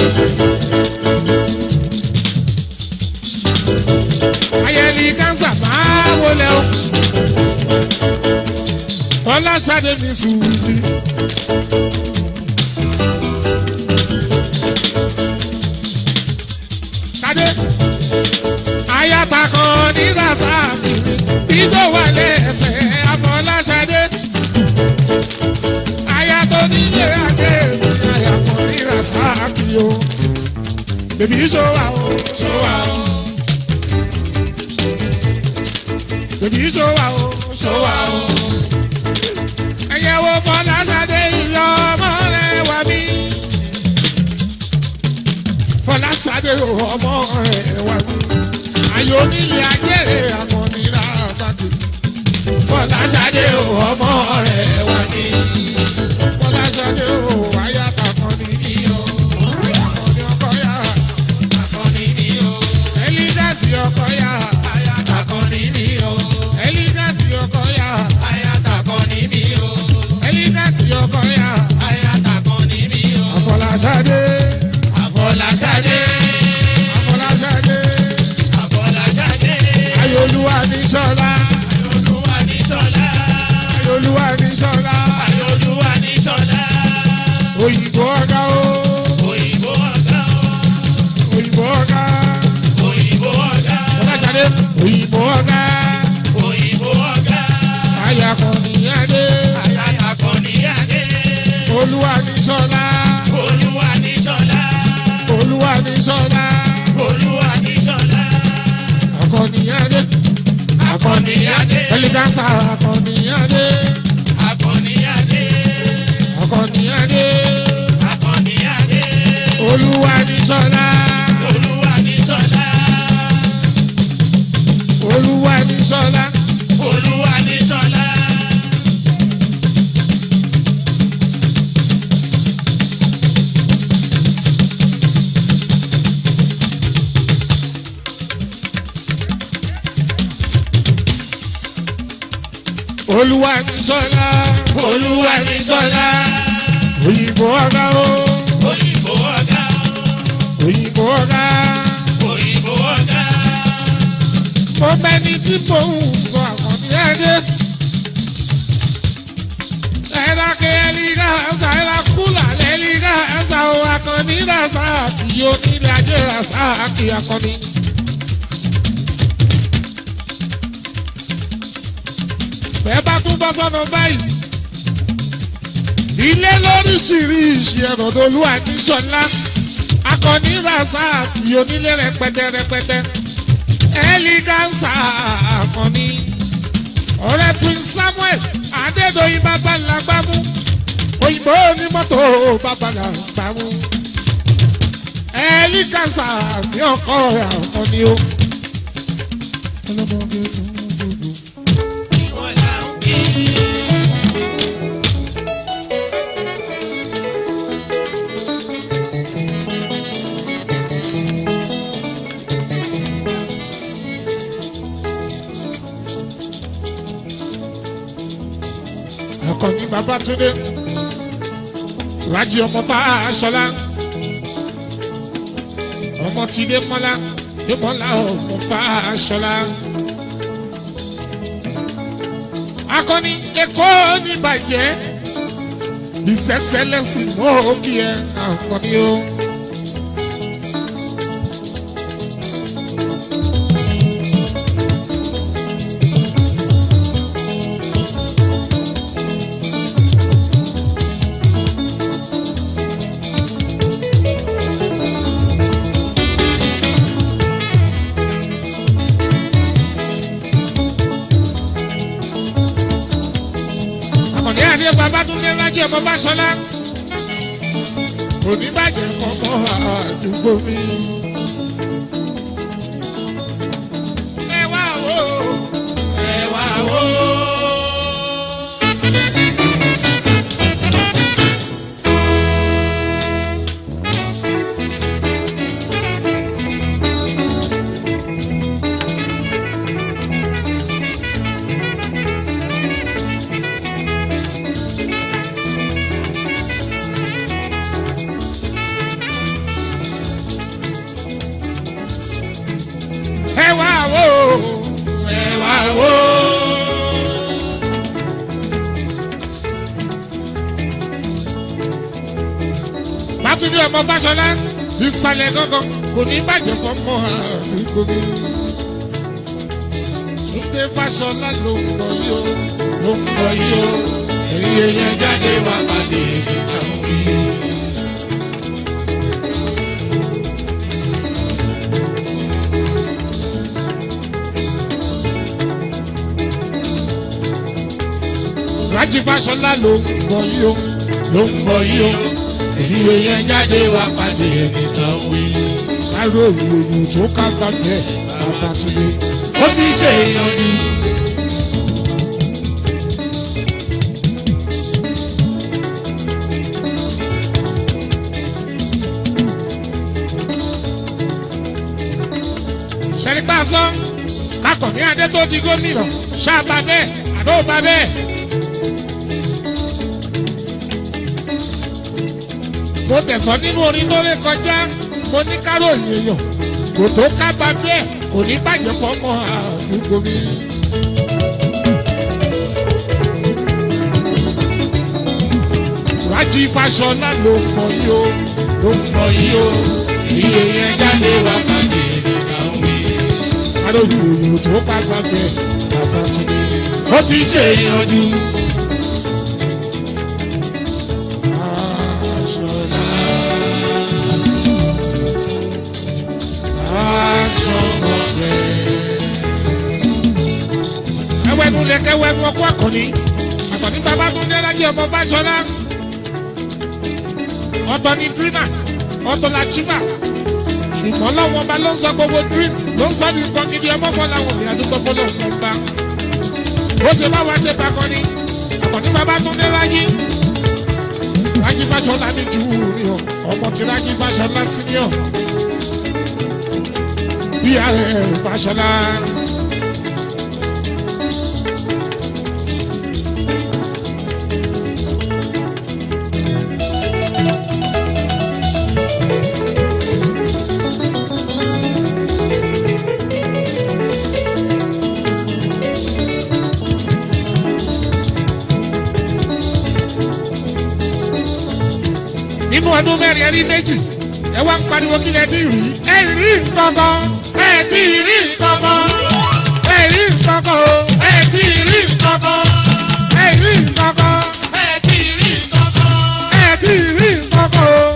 wọlé o. Bọ́lá Ṣadé mi sùúrùtì. Ṣadé ayáta kan ní Rasaki ìjọ wà lẹ́sẹ̀ Afọlá Ṣadé. Aya tó nílé ajé mi àyàpọ̀ Rasaki o. Bèbí ṣó wa o, ṣó wa o. òbí ṣòwà o ṣòwà o. ẹ̀yẹ̀wò fọláṣadé ìyọ ọmọ rẹ wà mí. fọláṣadé ọmọ rẹ wà mí. ayò nílé ajẹ́rẹ́ àmọ́ nílá sátì. fọláṣadé ọmọ rẹ wà mí. òyìnbó ọ̀gá. òyìnbó ọ̀gá. mo mẹ́ni tí mò ń sọ àwọn ní ẹ̀dẹ́. ẹ̀dá kẹ́lí gáàsà ẹ̀dá kúlà lẹ́lí gáàsà o akọni ràṣà kì í onílé ajé ràṣà kì í bẹ́ẹ̀ bá tún bọ́ sọ́nà báyìí ilé lóríṣiríṣi ẹ̀rọ̀dọ̀lú àti ṣọlá akọni rasa kì onílé rẹpẹtẹ rẹpẹtẹ ẹlígánsà akọni ọ̀rẹ́ prince samuel adédọyìn babalágbámú òyìnbó onímọ́tò babalágbámú ẹlígánsà ní ọkọ rẹ o. ọlọ́mọ bí o Babátúndé Rájí ọmọ Fáṣọlá ọmọ ti dé mọ́lá dé mọ́lá ọmọ Fáṣọlá. Akọni Èkó ní bàjẹ́ his excellence is mo kí ẹ àkọni o. ọkọ̀ Fáṣọlá ìsàlẹ̀ gangan kò ní bàjẹ́ fọmọ àdúgbò mi. Túndé Fáṣọlá ló ń lọ yìí ó ló ń lọ yìí ó èyí èèyàn jáde wà pàdé ìjà orí. Rájí Fáṣọlá ló ń lọ yìí ó ló ń lọ yìí ó ìwé yẹn jáde wá pàdé ẹni tó ń wí. Táyọ̀ ìròyìn tó ká gbàgbẹ́ bàbá Túndé. Ó ti ṣe èèyàn ni. Ṣẹ̀rí pa sọ, kakọ̀ ní adé tó di gómìnà, ṣáà bá bẹ́ẹ̀, àdó bá bẹ́ẹ̀. mo tẹ̀sán nínú orin tó lè kọjá mo ní káròyìn èèyàn kò tó kábà bẹ́ẹ̀ kò ní bàjẹ́ fọmọ àdúgbò mi. Rájí Fáṣọlá ló mọ yìí o ló mọ yìí o iye yẹn jáde wá pàdé ìsàwé. káròyìn èèyàn tó bá gbàgbé bàbá tó ní. ó ti ṣe ìyanjú. kẹwẹ pọpọ àkànní ọ̀tọ̀ ní Babátúndé Rájí ọmọ Fáṣọlá ọ̀tọ̀ ní dreamer ọ̀tọ̀ làchífà ṣùgbọ́n lọ́wọ́ ọba ló ń sọ gbogbo dream ló ń sọ ní nǹkan gidi ọmọ fọlá wò ní àdúgbò fọlọ́ ọba ó ṣe báwa ṣe takọ ni àkànní Babátúndé Rájí Rájí Fáṣọlá ní jù ú ọ ọmọ tí Rájí Fáṣọlá sí ní ọ bí ààrẹ Fáṣọlá. ọdún mẹ́rin ẹrí méjì ẹ wá ń pariwo kí lẹ ti rí ẹ rí nǹkankan ẹ ti rí nǹkankan ẹ rí nǹkankan o ẹ ti rí nǹkankan ẹ rí nǹkankan ẹ ti rí nǹkankan ẹ ti rí nǹkankan o.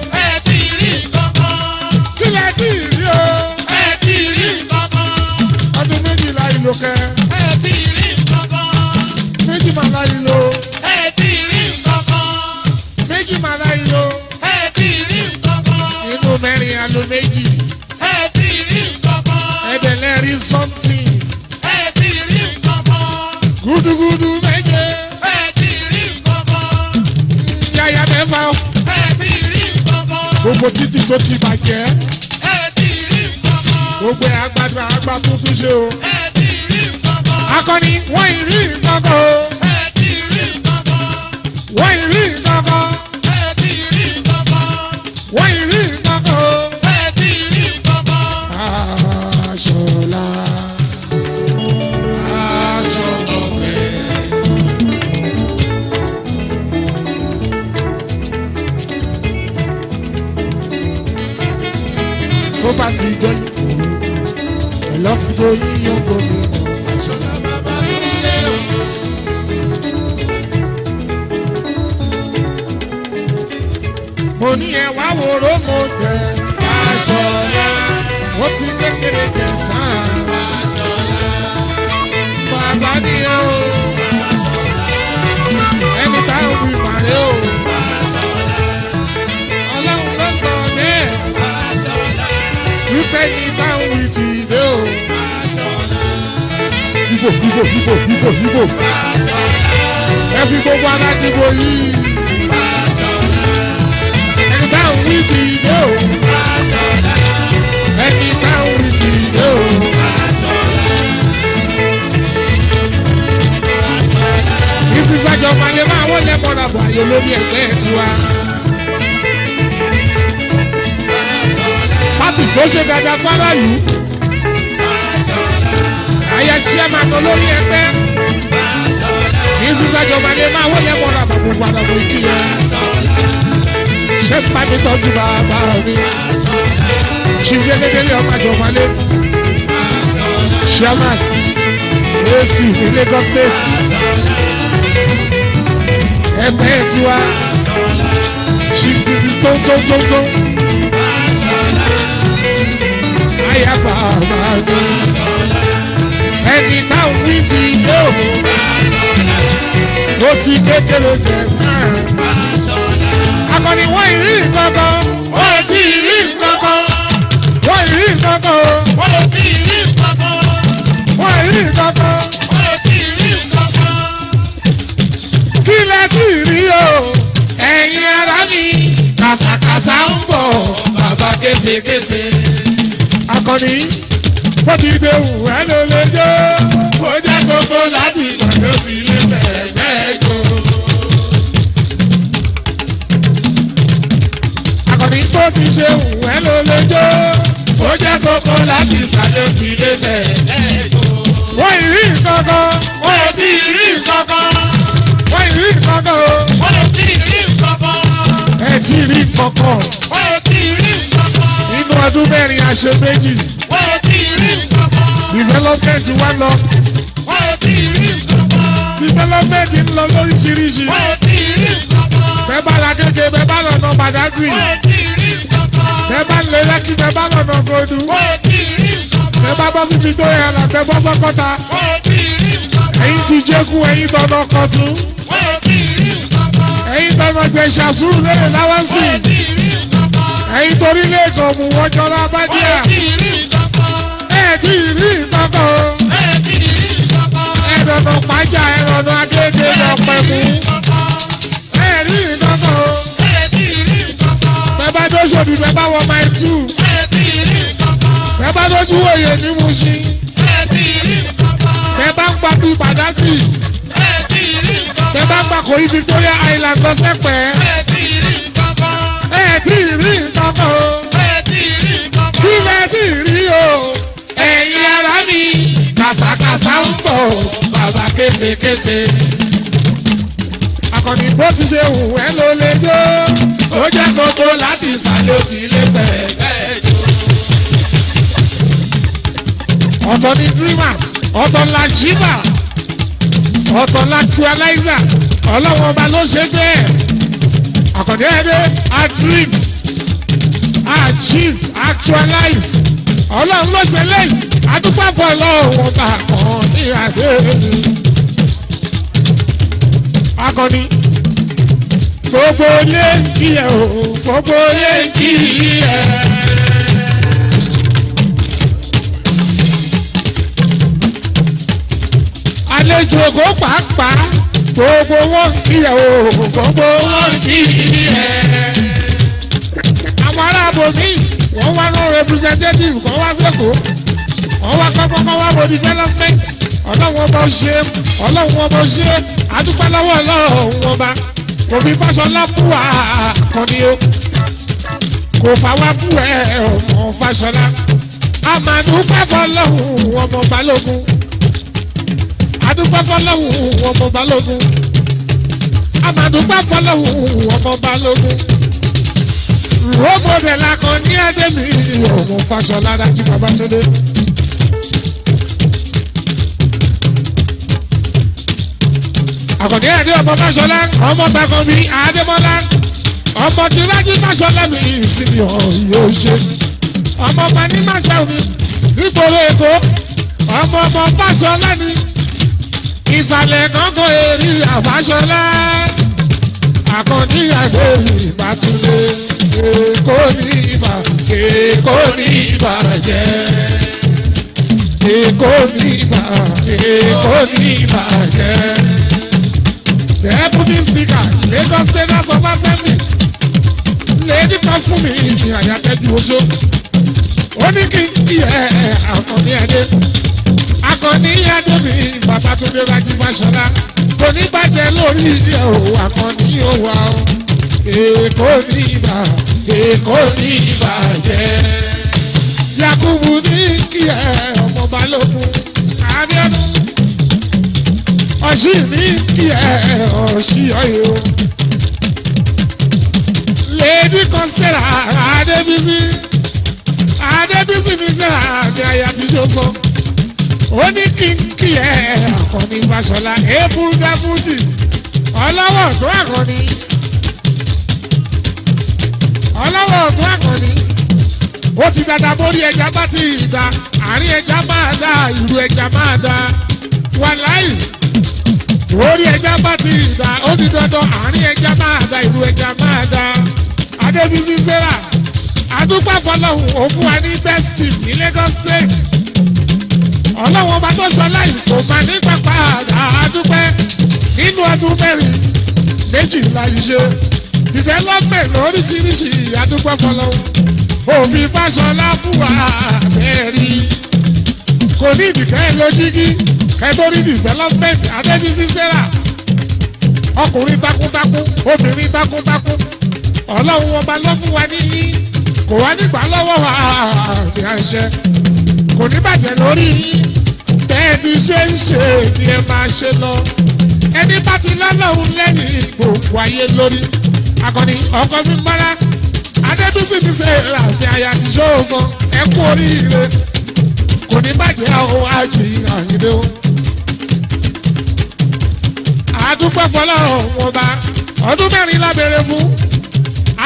man with ti dé o. Ibo Ibo Ibo Ibo Ibo. Ẹ fi gbogbo alágbèbọ yìí. Ẹni táwọn wí ti dé o. Ẹni táwọn wí ti dé o. Ìsísájọ́ máa lè máa wọlé bọ́dà bọ̀ àyè lórí ẹ̀gbẹ́ ẹ̀ tiwa. pati tó ṣe dada fáráàlú àyà chairman olórí ẹgbẹ́ ní sísàjọba lè máa wọlé mọ́ra bàbá padà bò kí ẹ ṣé pàdé tọ́jú bàbá mi ṣìfẹ́lẹ́dẹ́lẹ́ ọmọ àjọba lè chairman ac ní Lagos State ẹgbẹ́ tiwa chief mrs tontontonton láyà bàbá gbé. ẹni táwọn wí ti gbó. ó ti kékeré jẹ fún ẹ. akọni wọ́n ìrí nǹkankan. wọ́n ò tí ì rí nǹkankan. wọ́n ìrí nǹkankan o. wọ́n ò tí ì rí nǹkankan. wọ́n ìrí nǹkankan. wọ́n ò tí ì rí nǹkankan. kí lẹ tí ì rí o. ẹ̀yin ara mi kàṣàkàṣà ń bọ̀ bàbá késekése akọni bó ti dé wù ẹ́ ló lè jó. ó jẹ́ kókó láti ṣàkóso ilé bẹ̀rẹ̀ jó. akọni bó ti ṣe wù ẹ́ ló lè jó. ó jẹ́ kókó láti ṣàkóso ilé bẹ̀rẹ̀ jó. wọ́n ìrí nǹkan wọ́n ò tí ì wọ́n ìrí nǹkan wọ́n ò tí ì ẹ ti rí nǹkan nínú ọdún mẹ́rin àṣẹ méjì. wọ́n ò tí ì rí nǹkan kan. development wá lọ. wọ́n ò tí ì rí nǹkan kan. development ń lọ lóríṣiríṣi. wọ́n ò tí ì rí nǹkan kan. bẹ́ẹ̀ bá la kéke bẹ́ẹ̀ bá lọ́nà Badagry. wọ́n ò tí ì rí nǹkan kan. bẹ́ẹ̀ bá lè lẹ́kì bẹ́ẹ̀ bá lọ́nà Godu. wọ́n ò tí ì rí nǹkan kan. bẹ́ẹ̀ bá bọ́ síbi tó yẹ àlàfẹ́ bọ́ sọ́kọ́ta. wọ́n ò tí ì rí nǹkan kan. ẹ̀yin ti jẹ́kù ẹ̀yin tọ́nà kọ̀tún ẹ̀yin torí lẹ́gàn mú ọjọ́ lábájá. ẹ ti rí ìkọ̀kọ̀ o. ẹ̀rọ̀nà pàjá ẹ̀rọ̀nà agége lọ pẹ̀mú. ẹ rí ìkọ̀kọ̀ o. bẹ́ẹ̀ bá dó sódì bẹ́ẹ̀ bá wọ máì tù. bẹ́ẹ̀ bá dójú òye ní Mùṣín. bẹ́ẹ̀ bá ń pa bíi Kàdáfì. bẹ́ẹ̀ bá ń pa kòyí Victoria Island lọ́sẹ̀ pẹ́ẹ́ ẹ ti rí nǹkan kan o. ẹ ti rí nǹkan kan. kí lẹ ti rí o. ẹ̀yin ara mi kàṣàkàṣà ń bọ̀ bàbá késekése. akọni bó ti ṣe wù ẹ́ ló lè jó. ó jẹ́ kókó láti ìsàlẹ̀ ó ti lé bẹ́ẹ̀ bẹ́ẹ̀ jó. ọ̀tọ̀ ni dreamer ọ̀tọ̀ la jiba ọ̀tọ̀ la tualizer ọlọ́wọ́n ọba ló ṣe bẹ́ẹ̀. Àkàndé Adé a dream achieve actualize ọlọ́run ló ṣe lẹ́yìn adúpàfọ́ ọlọ́run ta kan ní àgbẹ̀ akọni gbogbo lé kí ẹ o gbogbo lé kí ẹ. àlejò ògó pàápàá gbogbo wọn kíyàwó gbogbo wọn kí ẹ. àwọn aráàbò mi wọ́n wá náà representative kan wá sẹ́kọ̀ọ́ wọ́n wá kọ́kọ́ kan wá bo development ọlọ́run ọba ṣe ọlọ́run ọba ṣe adúpẹ́ lọ́wọ́ ọlọ́run ọba kò fi fásọlá bú wa kan ni o kò fà wá bú ẹ ọmọ fásọlá amadu pàfọ́ ọlọ́run ọmọ balógun adúpẹ́ fọlọ́hún ọmọ balógun amadúpẹ́ fọlọ́hún ọmọ balógun rògbòdè lakàn ní ẹdẹmí ọmọ Fáṣọlá Rájí Babátúndé. àkọ̀dé ẹ̀dẹ́ ọmọ Fáṣọlá ọmọ takọ̀mí Adémọ́lá ọmọ tí Rájí Fáṣọlá mi ìsinmi ọ̀hún yóò ṣe ọmọ paní máṣẹ́ mi nígboro Èkó ọmọ ọmọ Fáṣọlá mi ìsàlẹ̀ kọ́kọ́ èrì àfàṣọlá àkànní àgbèrè ìbátúndé èkó ní ibà èkó ní ibà jẹ́ èkó ní ibà èkó ní ibà jẹ́. The deputy speaker Lagos State House of Assembly lady kan fún mi ní àyàtẹ́jú oṣó ó ní kí n kí ẹ àkànní ẹ̀dẹ́ àkànní adébí bàbá tó dé rájú fàṣọlá kò ní bàjẹ́ lórí iṣẹ́ o àkànní ó wà o èkó ní ibà èkó ní ìbàjẹ́. yakubu ní kí ẹ ọmọ balógun abíọ́dún ọ̀ṣì ní kí ẹ ọ̀ṣì ọ̀yọ́ lèdí kan sẹ́ra adébísí adébísí mi sẹ́ra àbí àyà tí yóò sọ ó ní kí n kí ẹ Àkànní Fáṣọlá ebúrú dáfútì ọlọ́wọ́ tó Àkànní ọlọ́wọ́ tó Àkànní ó ti dada bórí ẹja bá ti dà àárín ẹja máa dà ìlú ẹja máa dà wàláì orí ẹja bá ti dà ó ti dandan àárín ẹja máa dà ìlú ẹja máa dà Adébísí Sarah adúpàfọlọ́hùn ó ní best team ní Lagos State ọlọ́wọ́n bá tó sọ láì kò máa ní pápá àdúpẹ́ nínú ọdún mẹ́rin méjìlá iṣẹ́ development oríṣiríṣi àdúpẹ́ fọlọ́wọ́ òfin fásọlá fún wa bẹ́ẹ̀rí kò ní ìdìkẹ́ lójígí kẹtórí development adébísí sarah ọkùnrin takuntakun obìnrin takuntakun ọlọ́run ọba ló fún wa níyì kò wá nígbà lọ́wọ́ wa àbí àṣẹ kò ní bàjẹ́ lórí tẹ́ ẹ ti ṣe ń ṣe ni ẹ máa ṣe lọ ẹni bá ti lọ́lọ́run lẹ́yìn gbogbo ayé lórí akọni ọkọ mi mọ́ra adébísí ti ṣe àmì àyà ti ṣó san ẹ kú oríire kò ní bàjẹ́ àwọn àjì àyìnbó àdúgbò fọlọ́run wọn bá ọdún mẹ́rin lábẹ́rẹ́ fún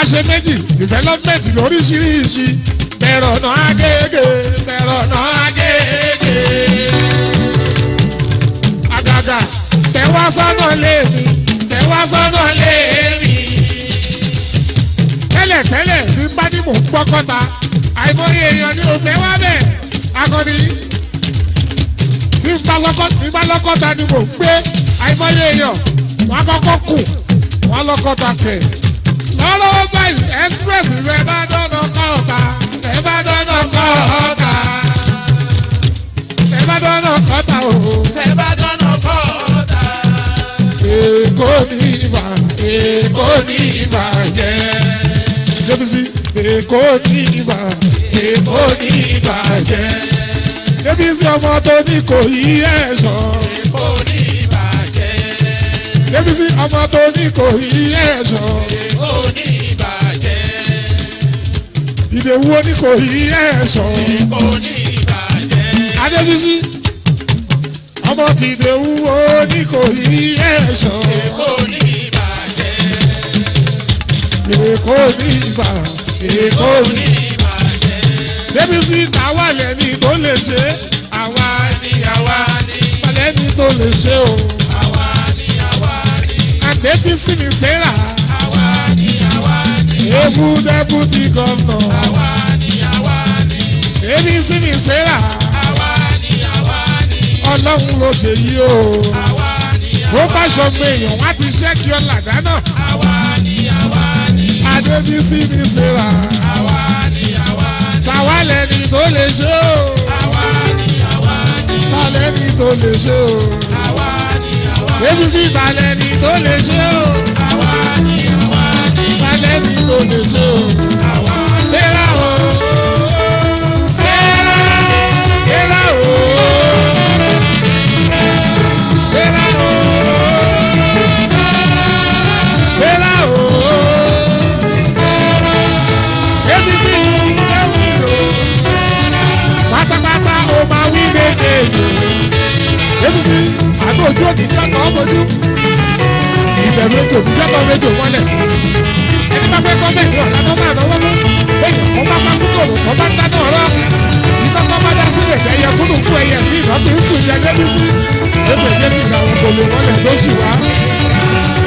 àṣẹ méjì development lóríṣiríṣi. Fẹ̀rọ̀nà agége. Fẹ̀rọ̀nà agége. Àgàgà tẹ̀wá sọ́nà léèmí. Tẹ̀wá sọ́nà léèmí. Tẹ́lẹ̀tẹ́lẹ̀ bí bá ní mò ń gbọ́kọ́ta. Àìmọye èèyàn ni òfẹ́ wá ni mò ń gbé. Àìmọye èèyàn wọ́n á kọ́kọ́ báyìí express rẹ̀ bá dọ́nà káọ̀ta ẹ̀bá dọ́nà kọ́ ọ̀tá ẹ̀bá dọ́nà kọ́ ọ̀tá o. ẹ̀bá dọ́nà kọ́ ọ̀tá. èkó ní ìbà èkó ní ìbà jẹ́. débísí èkó ní ìbà èkó ní ìbà jẹ́. débísí ọmọ tó ní kò yí ẹ̀ sọ.
èkó ní ìbà
jẹ́. débísí ọmọ tó ní kò yí ẹ̀ èkó ní ìdèwú oníkòyí ẹ̀sọ́. kò ní ìbàjẹ́. adébísí ọmọ ti ìdèwú oníkòyí ẹ̀sọ́. kò ní ìbàjẹ́. èkó ní ìbà èkó ní
ìbàjẹ́.
débísí tàwa lẹ́ni tó lè ṣe àwa ni àwa ni. balẹ̀ ni tó lè ṣe o.
àwa ni
àwa ni. àdébísí ni sarah ewu dẹ́pútì gọ́vnà. àwa ni àwa ni. èmi sì ní sẹ́ra. àwa ni àwa ni. ọlọ́run ló ṣe yí o. àwa ni àwa ni. bó bá ṣọmọ èèyàn wá ti ṣẹ́kì ọ̀làdá náà. àwa ni àwa ni. adébísí ní sẹ́ra. àwa ni àwa ni. tàwa lẹ́ni tó lè ṣe o. àwa ni àwa ni. tà lẹ́ni tó lè ṣe o. àwa ni àwa ni. débísí tà lẹ́ni tó lè ṣe o. àwa ni àwa ni ẹni tó lè ṣe o. àwọn ṣẹ́ra o. ṣẹ́ra
ṣẹ́ra o. ṣẹ́ra o. ṣẹ́ra o.
abc ṣe wí lò. pátápátá o máa wí méjèèjì. abc àgbà ojú òdì jẹ́ kọ́ ọ́ mojú. ìbẹ̀rù ètò ìjọba wọlé kọ́dé kọ́dé ní ọ̀la tó máa náwó mú èyí kó bá sá sí kòrò kó bá ń dáná ọ̀rọ̀ ìtọ́kọ́ bá dá sí ẹ̀jẹ̀ yẹ kúrú kú ẹyẹ bí ìbọn ti ń sùn yẹ débi sí ebè yé ti làwọn kòlò wọlé lójú wa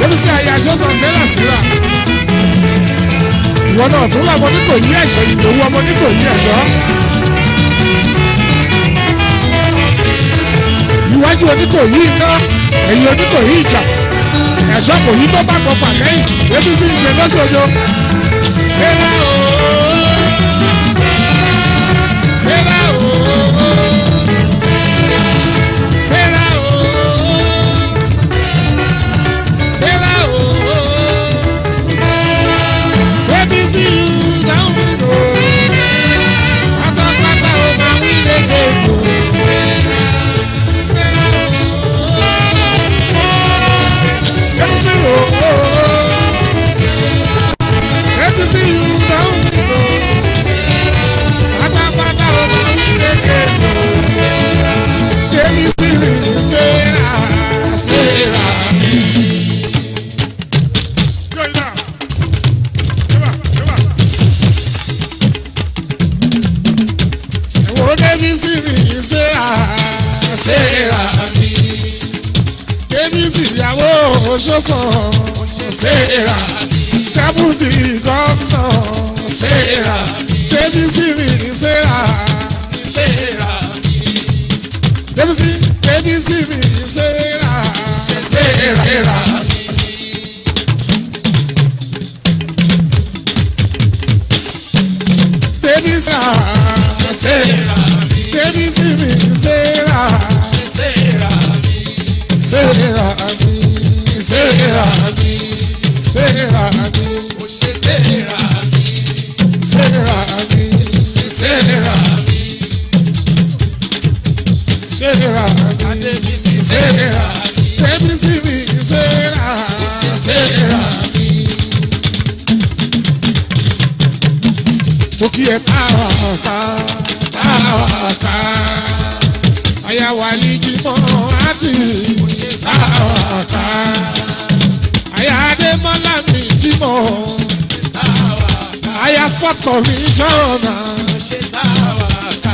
ebi tí ayé aṣọ sọ sẹ́lá síra ìwọ náà tún lọ́mọ ní kò yí ẹ̀ṣọ́ ìdòwú iwájú oníkòyí iná ẹ̀yìn oníkòyí ìjà ẹ̀ṣọ́ kò yí tó bá kọ fàkẹ́yìn ebi ti ń ṣe lọ́sọ̀jọ́. sẹ́lá o sẹ́lá o
sẹ́lá o sẹ́lá o ebi ti ń o máa wí lédè èkó. see you.
Sera, Adébísí ṣèrà mi sera, ṣèrà mi. mo kí ẹ káwa ọ̀tá káwa ọ̀tá àyàwó àlìjímọ́ àti káwa ọ̀tá àyà Adémọ́lá mi jímọ́ àyà sọ́tọ̀ mi sọ̀rọ̀ náà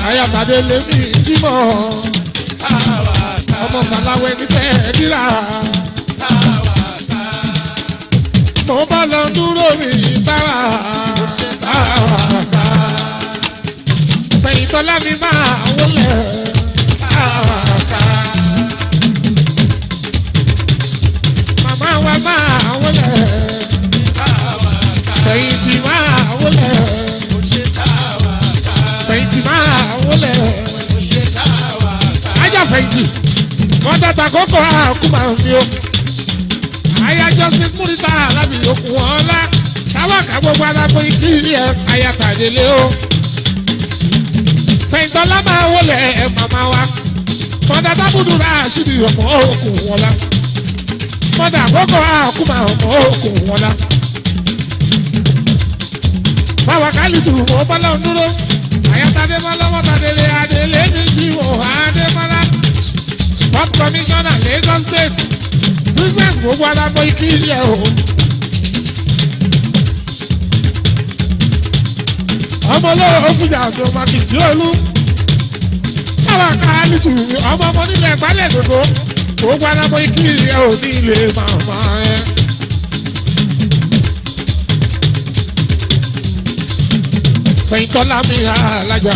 àyà tàdé lèmi jímọ́ ọmọ sàláwẹ́ nífẹ̀ẹ́ rírà. mo bá lọ dúró mi tára. sẹ̀yìn tọ́lá mi máa wọlé. màmá wa máa wọlé. sẹ̀yìn tí máa wọlé. sẹ̀yìn tí máa wọlé. ajá fẹ̀yìntì kọ́ńtàtà kókó àkú máa ń fi ó. àyà justice múrítà alábì òkú ọ̀la sáwàkà gbogbo alágbó ikí ẹ ayatàdélé o. fẹ̀yìntọ́lá máa wọlé ẹ̀ màmá wa kọ́ńtàtà búdúrà ṣíbi ọmọ òkú ọ̀la mọ́dà kókó àkú máa ọmọ òkú ọ̀la. báwa kálí tù wọ́n bọ́lá ń dúró àyàtàdé mọ́lọ́mọ́tàdélé adélé ní jí adé mọ́lá port commissioner Lagos state princess gbogbo alábọ̀ ikú ilé o. ọmọ olóró fújà òjò makindí olú bàbá kálítù ọmọ ọmọ nílẹ̀ gbálẹ̀ gbogbo gbogbo alábọ̀ ikú ilé o ní ilé màmá ẹ. fẹ̀yìntàn lámì ha alájà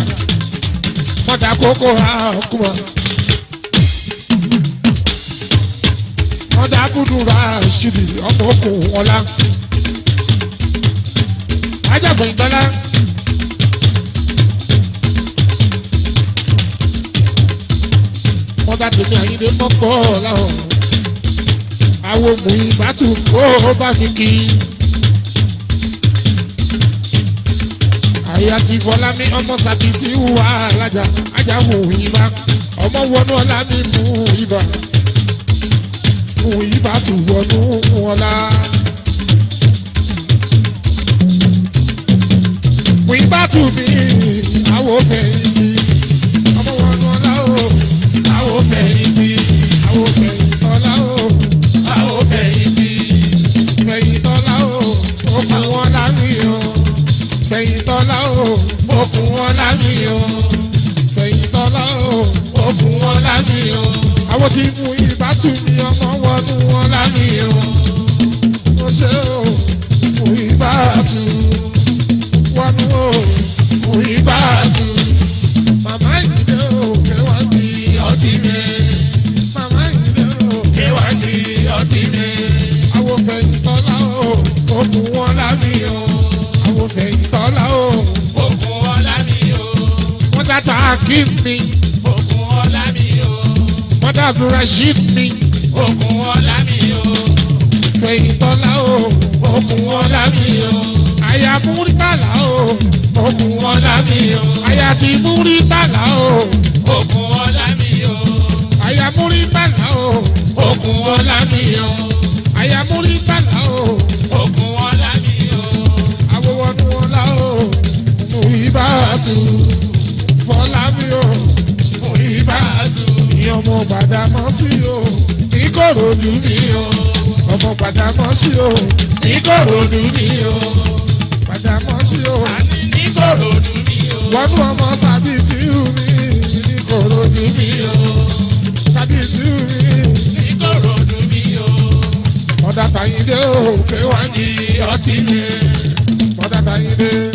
mọ̀tà kókó ha ọkùnrin. sọdákùdù ráṣídì ọmọ òkun ọlá ajáfẹ̀yìntọ́lá. mọ́tà tèmi àyíndé mọ́kọ́ láwọn àwọn òmù ìbátú kó o bá mi kí. àyà ti fọlá mi ọmọ sàbí tí wà á lájà ajá wò ìbá ọmọ wọnú ọlá mi mú ìbá ìbátú wọnú ọlá. ìbátú mi àwọn fẹ̀yìntì ọmọ wọnú ọlá o àwọn fẹ̀yìntì àwọn fẹ̀yìntì ọlá o àwọn fẹ̀yìntì fẹ̀yìntì ọlá o okùn wọn lánú yọ fẹ̀yìntì ọlá o okùn wọn lánú yọ fẹ̀yìntì ọlá o okùn wọn lánú yọ mo ti mu ìbátú mi ọmọ wọnú wọn lámì irun mo ṣe o mu ìbátú wọnú o mu ìbátú màmá ìdílé o kẹwà ní ọtí mi màmá ìdílé o kẹwà ní ọtí mi àwọn fẹ̀yìn tọ́lá o òkun wọn lámì irun àwọn fẹ̀yìn tọ́lá o òkun wọn lámì irun wọ́n dá ta kí mi. Abdulrasheed mi. Òkun ọlá mi o. Fẹ̀yìntọ́lá o. Òkun ọlá mi o. Àyà Múrítàlá o. Òkun ọlá mi o. Àyà ti Múrítàlá o. Òkun ọlá mi o. Àyà Múrítàlá o. Òkun ọlá mi o. Àyà Múrítàlá o. Òkun ọlá mi o. Àwòwọ́nú ọlá o. Mo rí bá a sùn. ọmọ Badamọ́sí o Ìkòròdú ni o ọmọ Badamọ́sí o Ìkòròdú ni o Badamọ́sí o Ìkòròdú ni o wọnú ọmọ sábì tí ù mí Ìkòròdú ni o sábì tí ù mí Ìkòròdú ni o ọ̀dà Tàyíndé o pé wá ní ọtí ni ọ̀dà Tàyíndé.